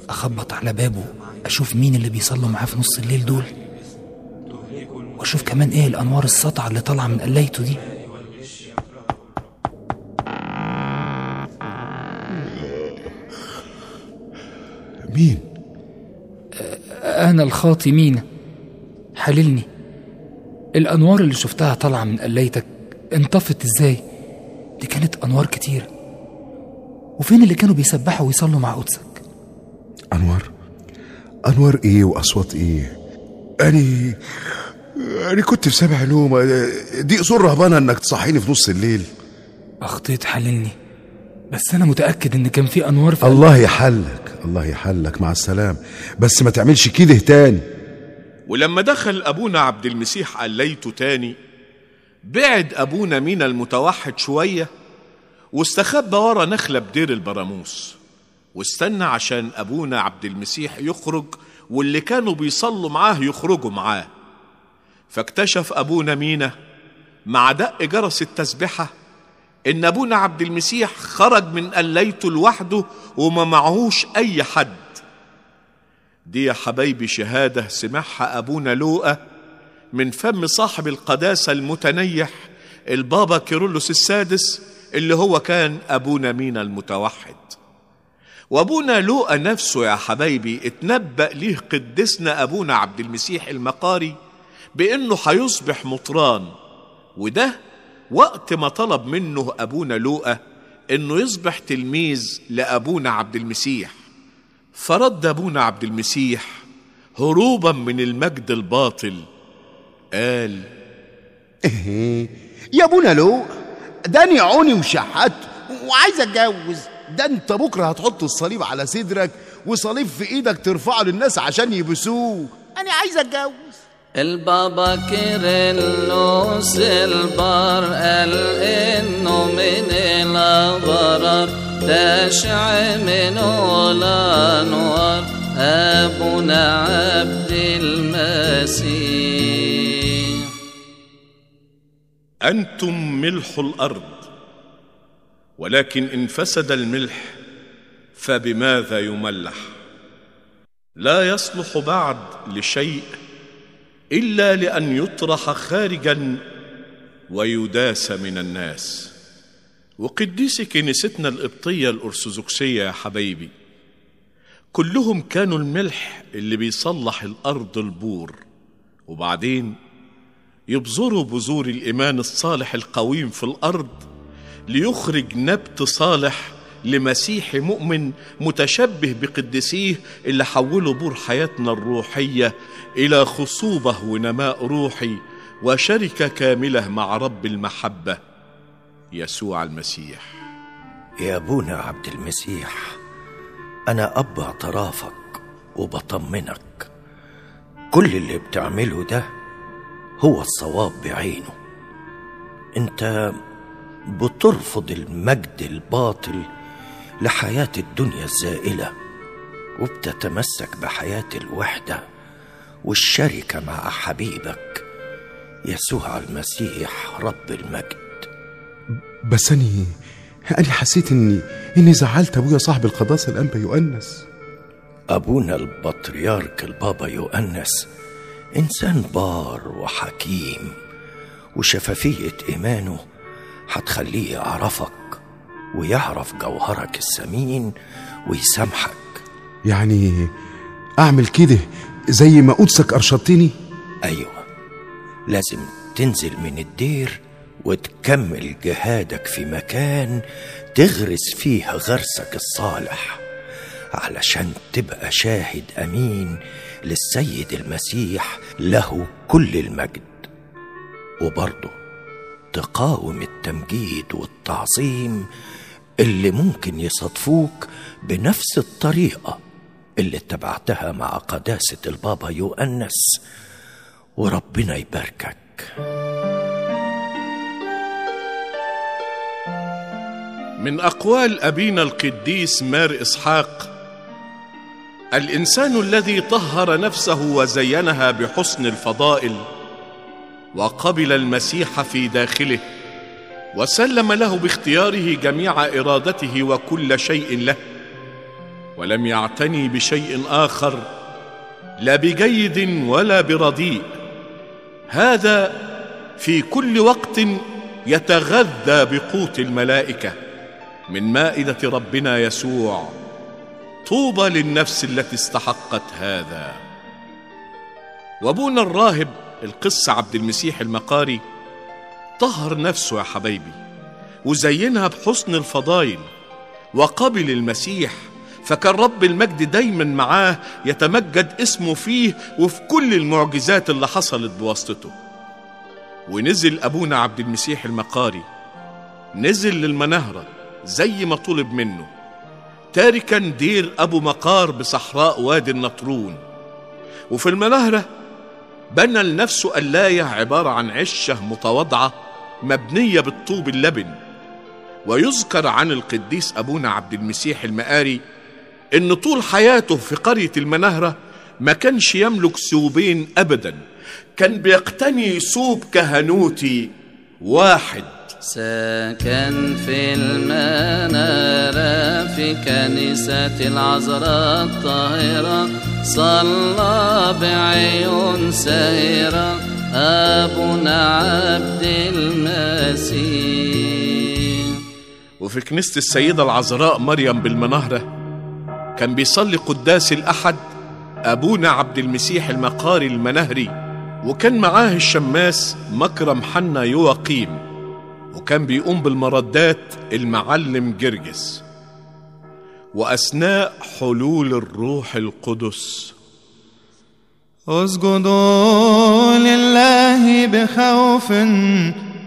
أخبط على بابه أشوف مين اللي بيصلوا معاه في نص الليل دول وأشوف كمان إيه الأنوار الساطعة اللي طالعة من قلايته دي مين؟ أنا الخاطي مينا حللني الأنوار اللي شفتها طالعة من قلايتك انطفت إزاي؟ دي كانت أنوار كتيرة وفين اللي كانوا بيسبحوا ويصلوا مع قدسك؟ أنوار؟ أنوار إيه وأصوات إيه؟ أني أنا كنت في سبع نوم. دي أصول رهبانة إنك تصحيني في نص الليل. أخطيت حللني. بس أنا متأكد إن كان في أنوار في الله يحلك الله يحلك مع السلام. بس ما تعملش كده تاني. ولما دخل أبونا عبد المسيح قليته تاني بعد أبونا مينا المتوحد شوية واستخبى ورا نخلة بدير البراموس واستنى عشان أبونا عبد المسيح يخرج واللي كانوا بيصلوا معاه يخرجوا معاه. فاكتشف أبونا مينا مع دق جرس التسبحة إن أبونا عبد المسيح خرج من قليته لوحده وما معهوش أي حد. دي يا حبايبي شهادة سمعها أبونا لوقا من فم صاحب القداسة المتنيح البابا كيرلس السادس اللي هو كان أبونا مينا المتوحد. وأبونا لوقا نفسه يا حبايبي اتنبأ ليه قدسنا أبونا عبد المسيح المقاري بأنه هيصبح مطران. وده وقت ما طلب منه أبونا لوقا أنه يصبح تلميذ لأبونا عبد المسيح. فرد أبونا عبد المسيح هروبا من المجد الباطل قال إيه *laughs* يا ابونا لو داني عوني وشحت وعايز أتجوز. ده أنت بكرة هتحط الصليب على صدرك وصليب في إيدك ترفعه للناس عشان يبسوه. أنا عايز أتجوز. البابا كيرلس البار قال إنه من الابرار تشع منه الانوار أبونا عبد المسيح. أنتم ملح الأرض ولكن إن فسد الملح فبماذا يملح؟ لا يصلح بعد لشيء إلا لأن يطرح خارجا ويداس من الناس. وقديس كنيستنا القبطية الأرثوذكسية يا حبايبي كلهم كانوا الملح اللي بيصلح الأرض البور وبعدين يبذروا بذور الإيمان الصالح القويم في الأرض ليخرج نبت صالح لمسيحي مؤمن متشبه بقديسيه اللي حولوا بور حياتنا الروحية إلى خصوبة ونماء روحي وشركة كاملة مع رب المحبة يسوع المسيح. يا أبونا عبد المسيح أنا اب اعترافك وبطمنك. كل اللي بتعمله ده هو الصواب بعينه. انت بترفض المجد الباطل لحياة الدنيا الزائلة وبتتمسك بحياة الوحدة والشركة مع حبيبك يسوع المسيح رب المجد. بس أني أنا حسيت إني إني زعلت أبويا صاحب القداسة الأنبا يؤنس أبونا البطريرك البابا يؤنس إنسان بار وحكيم وشفافية إيمانه هتخليه يعرفك ويعرف جوهرك الثمين ويسامحك. يعني أعمل كده زي ما قدسك أرشدتني؟ أيوة لازم تنزل من الدير وتكمل جهادك في مكان تغرس فيه غرسك الصالح علشان تبقى شاهد أمين للسيد المسيح له كل المجد وبرضه تقاوم التمجيد والتعظيم اللي ممكن يصادفوك بنفس الطريقة اللي اتبعتها مع قداسة البابا يؤنس وربنا يباركك. من أقوال أبينا القديس مار إسحاق الإنسان الذي طهر نفسه وزينها بحسن الفضائل وقبل المسيح في داخله وسلم له باختياره جميع إرادته وكل شيء له ولم يعتني بشيء آخر لا بجيد ولا برديء. هذا في كل وقت يتغذى بقوت الملائكة من مائدة ربنا يسوع. طوبى للنفس التي استحقت هذا. وأبونا الراهب القس عبد المسيح المقاري طهر نفسه يا حبايبي وزينها بحسن الفضايل وقبل المسيح فكان رب المجد دايما معاه يتمجد اسمه فيه وفي كل المعجزات اللي حصلت بواسطته. ونزل أبونا عبد المسيح المقاري نزل للمنهره زي ما طلب منه. تاركا دير أبو مقار بصحراء وادي النطرون. وفي المنهره بنى لنفسه قلايه عبارة عن عشة متواضعة مبنية بالطوب اللبن. ويذكر عن القديس أبونا عبد المسيح المقاري إن طول حياته في قرية المنهره ما كانش يملك ثوبين ابدا. كان بيقتني ثوب كهنوتي واحد. سكن في المنارة في كنيسة العذراء الطاهرة. صلى بعيون ساهرة أبونا عبد المسيح. وفي كنيسة السيدة العذراء مريم بالمنهرة كان بيصلي قداس الأحد أبونا عبد المسيح المقاري المنهري وكان معاه الشماس مكرم حنا يواقيم. وكان بيقوم بالمردات المعلم جرجس. وأثناء حلول الروح القدس. اسجدوا لله بخوف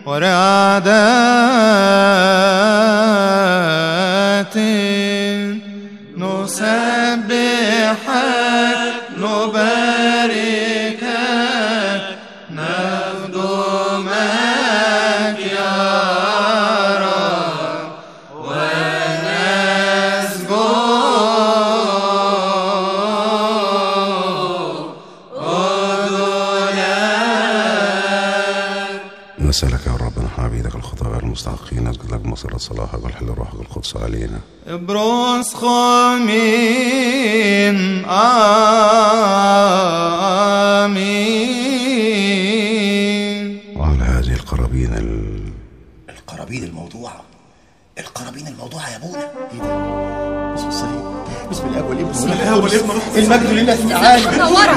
ورعدات المجد لله تعالى منورة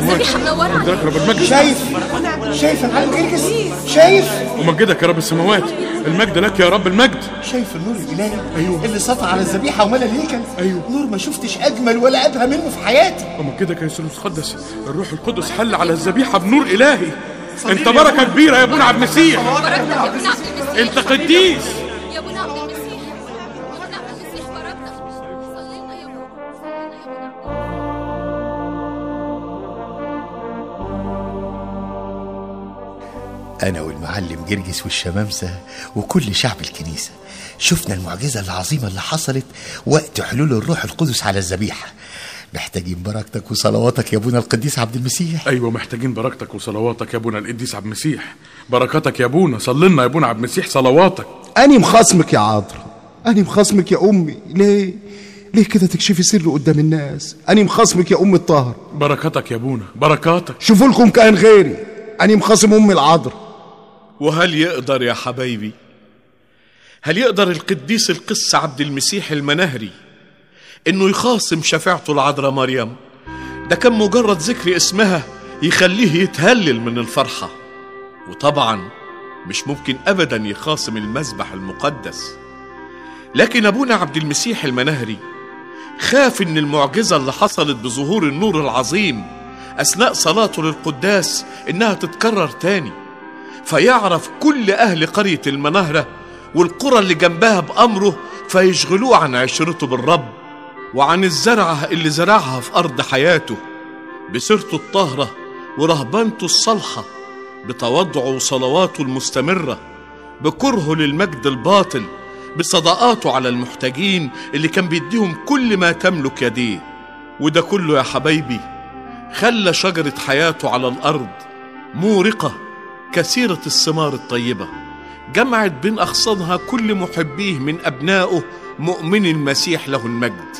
ذبيحة منورة شايف؟ شايف يا معلم جرجس شايف؟ ومجدك يا رب السماوات. المجد لك يا رب المجد. شايف النور الإلهي أيوه. اللي سطع على الذبيحة وملأ الهيكل؟ أيوه. نور ما شفتش أجمل ولا أبهى منه في حياتي. ومجدك يا يسوع المقدس الروح القدس حل على الذبيحة بنور إلهي. أنت بركة كبيرة يا ابونا عبد المسيح. أنت قديس. أنا والمعلم جرجس والشمامسة وكل شعب الكنيسة. شفنا المعجزة العظيمة اللي حصلت وقت حلول الروح القدس على الذبيحة. محتاجين بركتك وصلواتك يا ابونا القديس عبد المسيح. أيوة محتاجين بركتك وصلواتك يا ابونا القديس عبد المسيح. بركاتك يا ابونا صلينا يا ابونا عبد المسيح صلواتك. أني مخاصمك يا عذرا أني مخاصمك يا أمي. ليه؟ ليه كده تكشفي سر قدام الناس؟ أني مخاصمك يا أم الطاهر. بركاتك يا ابونا بركاتك. شوفوا لكم كائن غيري. أني مخاصم أم العذراء وهل يقدر يا حبايبي؟ هل يقدر القديس القس عبد المسيح المنهري إنه يخاصم شفاعته العذراء مريم؟ ده كان مجرد ذكر اسمها يخليه يتهلل من الفرحة. وطبعا مش ممكن ابدا يخاصم المذبح المقدس. لكن أبونا عبد المسيح المنهري خاف إن المعجزة اللي حصلت بظهور النور العظيم أثناء صلاته للقداس إنها تتكرر تاني. فيعرف كل أهل قرية المنهرة والقرى اللي جنبها بأمره فيشغلوه عن عشرته بالرب وعن الزرعة اللي زرعها في أرض حياته بسيرته الطاهرة ورهبانته الصالحة بتواضعه وصلواته المستمرة بكرهه للمجد الباطل بصدقاته على المحتاجين اللي كان بيديهم كل ما تملك يديه. وده كله يا حبايبي خلى شجرة حياته على الأرض مورقة كثيرة الثمار الطيبة. جمعت بين أغصانها كل محبيه من أبنائه مؤمن المسيح له المجد.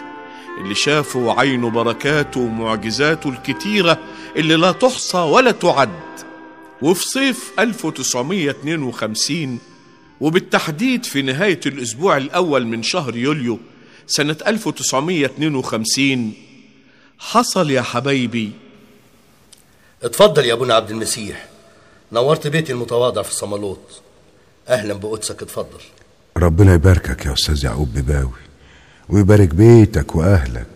اللي شافوا عينه بركاته ومعجزاته الكتيرة اللي لا تحصى ولا تعد. وفي صيف 1952 وبالتحديد في نهاية الأسبوع الأول من شهر يوليو سنة 1952 حصل يا حبايبي. اتفضل يا ابونا عبد المسيح. نورت بيتي المتواضع في الصمالوط أهلا بقدسك اتفضل. ربنا يباركك يا أستاذ يعقوب بباوي ويبارك بيتك وأهلك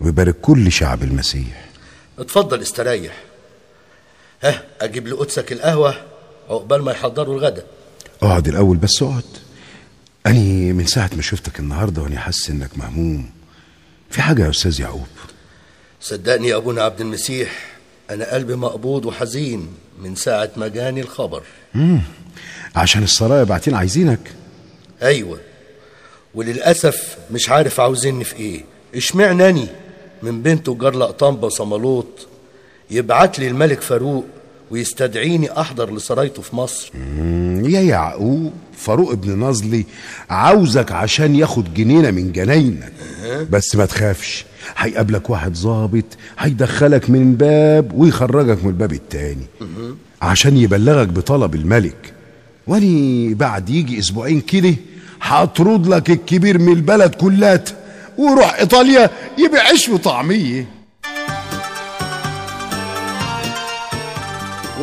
ويبارك كل شعب المسيح. اتفضل استريح. ها أجيب لقدسك القهوة عقبال ما يحضروا الغدا أقعد الأول بس أقعد. أني من ساعة ما شفتك النهاردة وأني حاسس إنك مهموم. في حاجة يا أستاذ يعقوب؟ صدقني يا أبونا عبد المسيح أنا قلبي مقبوض وحزين من ساعة ما جاني الخبر. مم. عشان السرايا باعتين عايزينك. أيوه. وللأسف مش عارف عاوزيني في إيه. اشمعنى أني من بين تجار لقطنبة وصمالوط يبعت لي الملك فاروق ويستدعيني أحضر لسرايته في مصر؟ مم، يا يعقوب فاروق ابن نازلي عاوزك عشان ياخد جنينة من جناينك. بس ما تخافش. هيقابلك واحد ظابط هيدخلك من باب ويخرجك من الباب التاني. عشان يبلغك بطلب الملك. واني بعد يجي أسبوعين كده هطرد لك الكبير من البلد كلها وروح إيطاليا يبيع عيش وطعمية.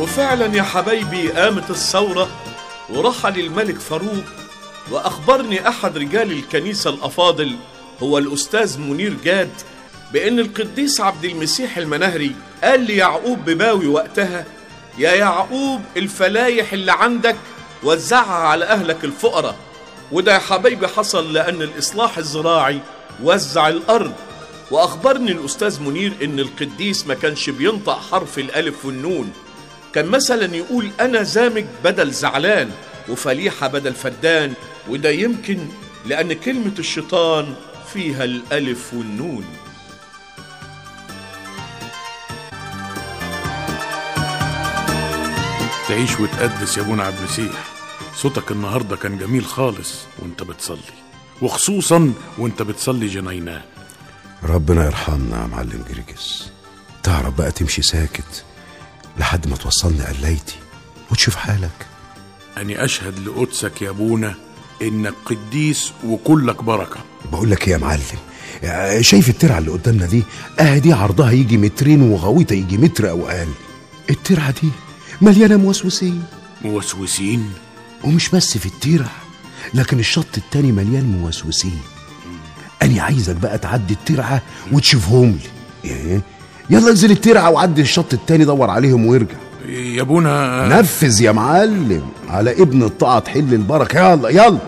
وفعلا يا حبايبي قامت الثورة ورحل الملك فاروق وأخبرني أحد رجال الكنيسة الأفاضل هو الأستاذ منير جاد بأن القديس عبد المسيح المنهري قال ليعقوب بباوي وقتها يا يعقوب الفلايح اللي عندك وزعها على أهلك الفقراء. وده يا حبايبي حصل لأن الإصلاح الزراعي وزع الأرض. وأخبرني الأستاذ منير إن القديس ما كانش بينطق حرف الألف والنون. كان مثلا يقول أنا زامج بدل زعلان وفليحة بدل فدان. وده يمكن لأن كلمة الشيطان فيها الألف والنون. تعيش وتقدس يا ابونا عبد المسيح. صوتك النهارده كان جميل خالص وانت بتصلي. وخصوصا وانت بتصلي جنينات ربنا يرحمنا يا معلم جرجس تعرف بقى تمشي ساكت لحد ما توصلني قلايتي وتشوف حالك. أني أشهد لقدسك يا أبونا إنك قديس وكلك بركة. بقول لك إيه يا معلم؟ شايف الترعة اللي قدامنا دي؟ آه دي عرضها يجي مترين وغويطه يجي متر أو أقل الترعة دي مليانة موسوسين. موسوسين؟ ومش بس في الترع لكن الشط التاني مليان موسوسين. أنا عايزك بقى تعدي الترعة وتشوفهم لي. إيه؟ يلا انزل الترعة وعدي الشط التاني دور عليهم وارجع. يا ابونا. نفذ يا معلم على ابن الطاعة تحل البركة. يلا يلا.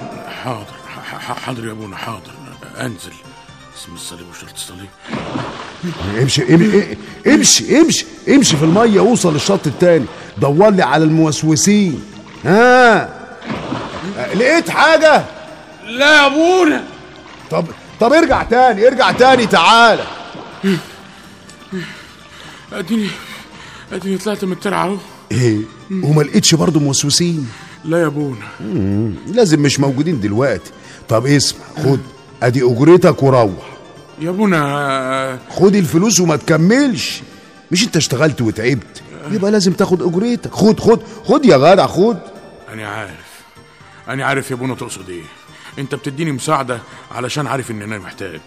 حاضر حاضر يا ابونا حاضر. انزل. اسم الصليب وشرط الصليب؟ امشي ام- امشي امشي امشي في المية وصل الشط التاني. دور لي على الموسوسين. ها؟ لقيت حاجة؟ لا يا ابونا. طب طب ارجع تاني ارجع تاني تعالى اديني اديني طلعت من الترعة اهو. إيه وما لقيتش برضه موسوسين. لا يا ابونا. لازم مش موجودين دلوقتي. طب اسمع خد. أدي أجرتك وروح. يا ابونا خد الفلوس وما تكملش. مش أنت اشتغلت وتعبت؟ يبقى لازم تاخد أجرتك. خد خد خد يا جدع خد. أنا عارف. أنا عارف يا ابونا تقصد إيه. أنت بتديني مساعدة علشان عارف إن أنا محتاج.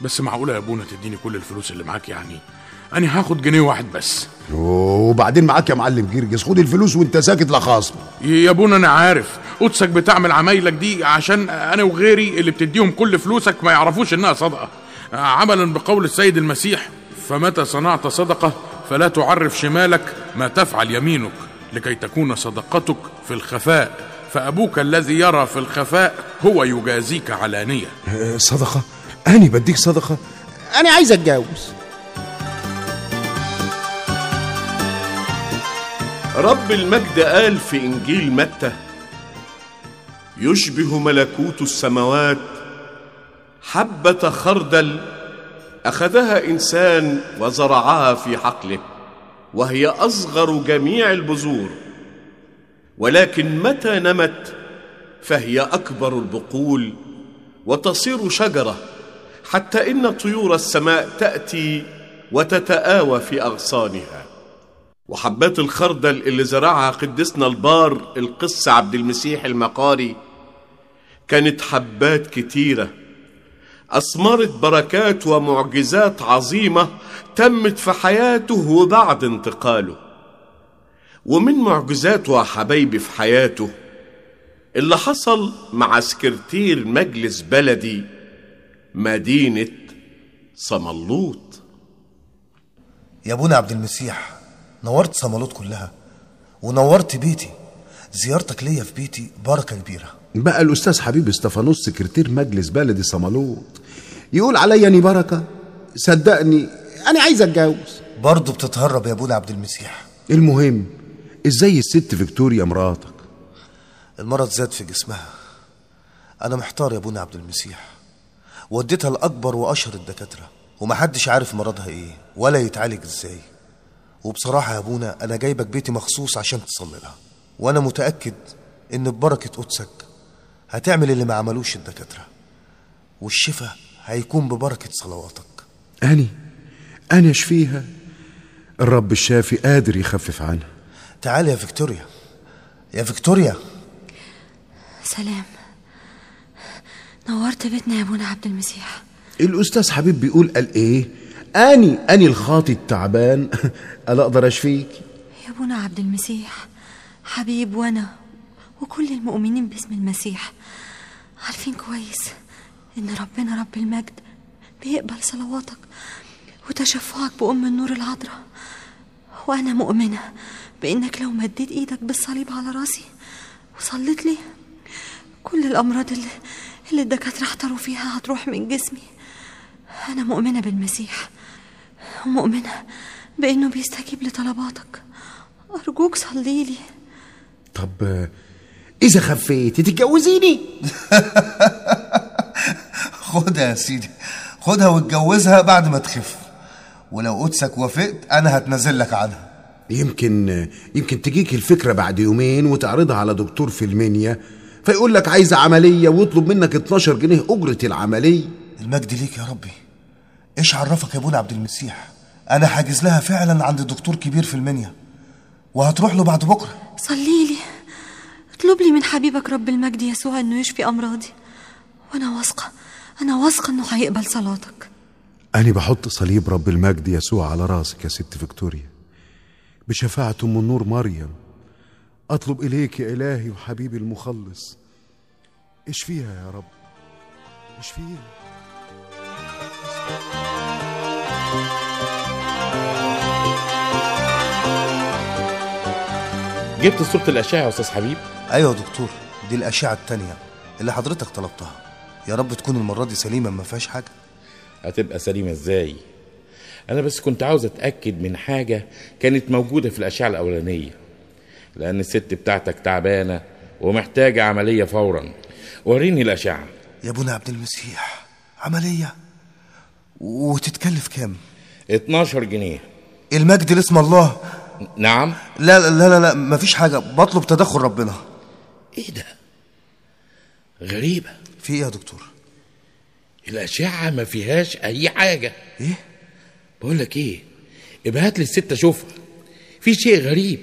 بس معقولة يا ابونا تديني كل الفلوس اللي معاك يعني؟ أنا هاخد جنيه واحد بس. وبعدين معاك يا معلم جرجس خد الفلوس وانت ساكت لا خصم يا ابونا أنا عارف. قدسك بتعمل عمايلك دي عشان أنا وغيري اللي بتديهم كل فلوسك ما يعرفوش إنها صدقة. عملا بقول السيد المسيح فمتى صنعت صدقة فلا تعرف شمالك ما تفعل يمينك لكي تكون صدقتك في الخفاء. فأبوك الذي يرى في الخفاء هو يجازيك علانية. آه، صدقة؟ اني بديك صدقة؟ أنا عايز اتجوز رب المجد قال في إنجيل متى؟ يشبه ملكوت السماوات حبة خردل أخذها إنسان وزرعها في حقله وهي أصغر جميع البذور ولكن متى نمت؟ فهي أكبر البقول وتصير شجرة حتى إن طيور السماء تأتي وتتآوى في أغصانها. وحبات الخردل اللي زرعها قدسنا البار القس عبد المسيح المقاري كانت حبات كتيرة. أثمرت بركات ومعجزات عظيمة تمت في حياته وبعد انتقاله. ومن معجزاته يا حبايبي في حياته اللي حصل مع سكرتير مجلس بلدي مدينة صملوط. يا أبونا عبد المسيح نورت صمالوت كلها. ونورت بيتي. زيارتك ليا في بيتي بركة كبيرة. بقى الأستاذ حبيب إستفانوس سكرتير مجلس بلدي صمالوط يقول عليا إني بركة. صدقني أنا عايز أتجوز. برضه بتتهرب يا ابونا عبد المسيح. المهم إزاي الست فيكتوريا مراتك؟ المرض زاد في جسمها. أنا محتار يا ابونا عبد المسيح. وديتها لأكبر وأشهر الدكاترة ومحدش عارف مرضها إيه ولا يتعالج إزاي. وبصراحة يا أبونا أنا جايبك بيتي مخصوص عشان تصلي لها. وأنا متأكد إن ببركة قدسك هتعمل اللي ما عملوش الدكاترة. والشفاء هيكون ببركة صلواتك. أني أنا اشفيها الرب الشافي قادر يخفف عنها. تعالي يا فيكتوريا. يا فيكتوريا. سلام. نورت بيتنا يا أبونا عبد المسيح. الأستاذ حبيب بيقول قال إيه؟ آني آني الخاطي التعبان. *laughs* ألا أقدر أشفيك؟ يا ابونا عبد المسيح حبيب وأنا وكل المؤمنين باسم المسيح. عارفين كويس إن ربنا رب المجد بيقبل صلواتك وتشفعك بأم النور العذراء. وأنا مؤمنة بإنك لو مديت إيدك بالصليب على رأسي وصليت لي كل الأمراض اللي, اللي الدكاترة احتاروا فيها هتروح من جسمي. أنا مؤمنة بالمسيح. ومؤمنة بإنه بيستجيب لطلباتك. أرجوك صليلي طب آه، إذا خفيتي تتجوزيني؟ *laughs* خدها يا سيدي. خدها واتجوزها بعد ما تخف. ولو قدسك وافقت أنا هتنازل لك عنها. يمكن يمكن تجيك الفكرة بعد يومين وتعرضها على دكتور في المنيا فيقول لك عايزة عملية ويطلب منك 12 جنيه أجرة العملية. المجد ليك يا ربي. إيش عرفك يا ابونا عبد المسيح؟ أنا حاجز لها فعلا عند دكتور كبير في المنيا. وهتروح له بعد بكرة. صليلي اطلب لي من حبيبك رب المجد يسوع إنه يشفي امراضي وأنا واثقة أنا واثقة إنه هيقبل صلاتك. أنا بحط صليب رب المجد يسوع على راسك يا ست فيكتوريا. بشفاعة أم النور مريم. أطلب إليك يا إلهي وحبيبي المخلص. اشفيها يا رب. اشفيها. جبت صورة الأشعة يا أستاذ حبيب؟ أيوه يا دكتور دي الأشعة التانية اللي حضرتك طلبتها. يا رب تكون المرة دي سليمة ما فيهاش حاجة. هتبقى سليمة إزاي؟ أنا بس كنت عاوز أتأكد من حاجة كانت موجودة في الأشعة الأولانية. لأن الست بتاعتك تعبانة ومحتاجة عملية فورا. وريني الأشعة. يا ابونا عبد المسيح عملية؟ وتتكلف كام 12 جنيه. المجد لاسم الله. نعم. لا لا لا لا مفيش حاجة. بطلب تدخل ربنا. إيه ده؟ غريبة. في إيه يا دكتور؟ الأشعة ما فيهاش أي حاجة. إيه؟ بقول لك إيه؟ ابقى هات لي الست أشوفها في شيء غريب.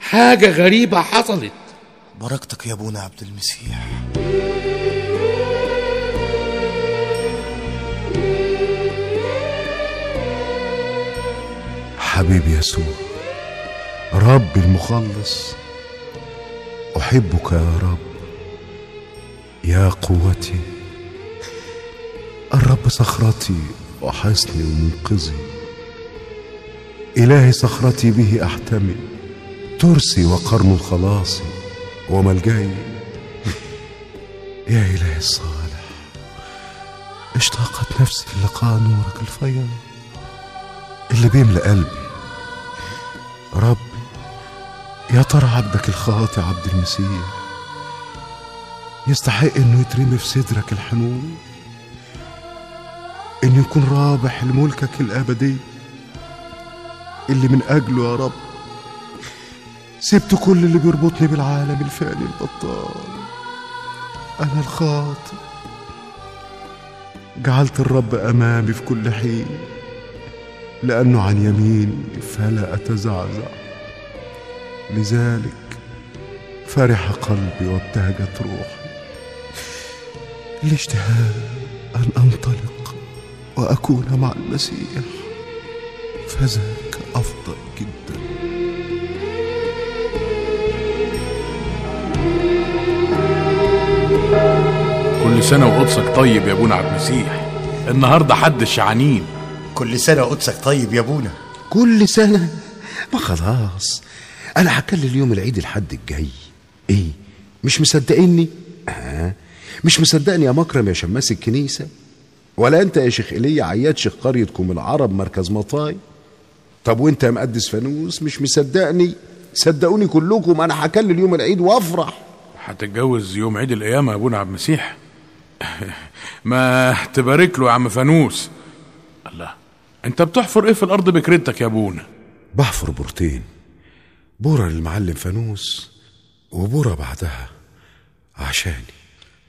حاجة غريبة حصلت. بركتك يا ابونا عبد المسيح. حبيبي يسوع رب المخلص أحبك يا رب يا قوتي. الرب صخرتي وحصني ومنقذي إلهي صخرتي به أحتمي. ترسي وقرن خلاصي وملجئي يا إلهي الصالح اشتاقت نفسي للقاء نورك الفيض. اللي بيملى قلبي. ربي يا ترى عبدك الخاطئ عبد المسيح يستحق إنه يترمي في صدرك الحنون؟ إنه يكون رابح لملكك الأبدي؟ اللي من أجله يا رب سبت كل اللي بيربطني بالعالم الفاني البطال. أنا الخاطئ. جعلت الرب أمامي في كل حين. لأنه عن يميني فلا أتزعزع. لذلك فرح قلبي وابتهجت روحي. الاشتهاء أن أنطلق وأكون مع المسيح. فذاك أفضل جدا. كل سنة وقدسك طيب يا ابونا عبد المسيح. النهاردة حد الشعانين كل سنة وقدسك طيب يا ابونا كل سنة؟ ما خلاص. أنا هكلل يوم العيد الحد الجاي. إيه؟ مش مصدقيني؟ آه. مش مصدقني يا مكرم يا شماس الكنيسة؟ ولا أنت يا شيخ إيليا عياد شيخ قريتكم العرب مركز مطاي؟ طب وأنت يا مقدس فانوس مش مصدقني؟ صدقوني كلكم أنا هكلل يوم العيد وأفرح. هتتجوز يوم عيد القيامة يا أبونا عبد المسيح؟ *laughs* ما تبارك له يا عم فانوس. الله. انت بتحفر إيه في الأرض بكرتك يا ابونا بحفر بورتين. بورة للمعلم فانوس وبورة بعدها عشاني.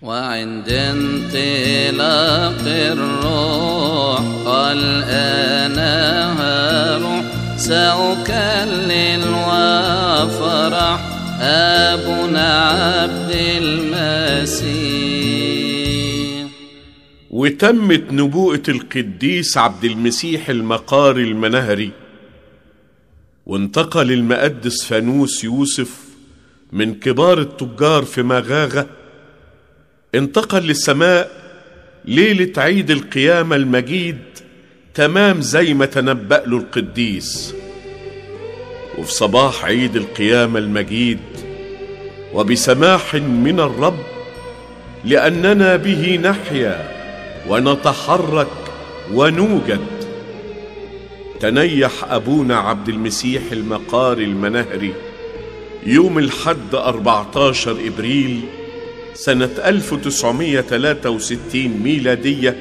وعند انطلاق الروح قال أنا هروح سأكلل وأفرح. ابونا عبد المسيح. وتمت نبوءة القديس عبد المسيح المقاري المنهري وانتقل المقدس فانوس يوسف من كبار التجار في مغاغة انتقل للسماء ليلة عيد القيامة المجيد تمام زي ما تنبأ له القديس. وفي صباح عيد القيامة المجيد وبسماح من الرب لأننا به نحيا. ونتحرك ونوجد. تنيح أبونا عبد المسيح المقاري المنهري. يوم الحد 14 إبريل سنة 1963 ميلادية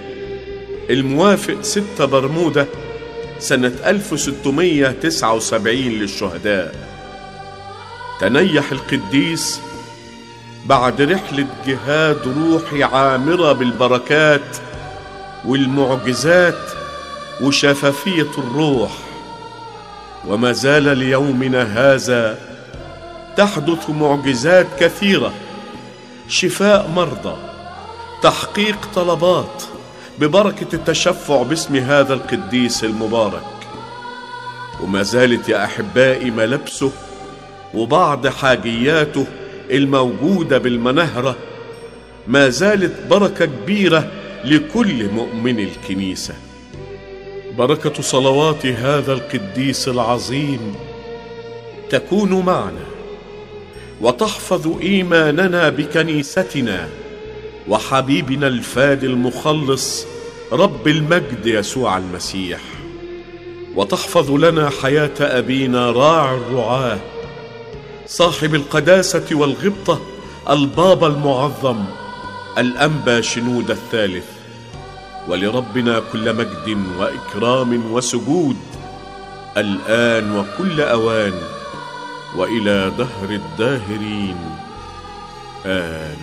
الموافق 6 برمودة سنة 1679 للشهداء. تنيح القديس بعد رحلة جهاد روحي عامرة بالبركات والمعجزات وشفافية الروح. وما زال ليومنا هذا تحدث معجزات كثيرة. شفاء مرضى تحقيق طلبات ببركة التشفع باسم هذا القديس المبارك. وما زالت يا أحبائي ملابسه وبعض حاجياته الموجودة بالمنهرة. ما زالت بركة كبيرة لكل مؤمن الكنيسة. بركة صلوات هذا القديس العظيم تكون معنا وتحفظ إيماننا بكنيستنا وحبيبنا الفادي المخلص رب المجد يسوع المسيح. وتحفظ لنا حياة أبينا راعي الرعاة صاحب القداسة والغبطة البابا المعظم الأنبا شنود الثالث ولربنا كل مجد وإكرام وسجود الآن وكل أوان وإلى دهر الداهرين. آمين.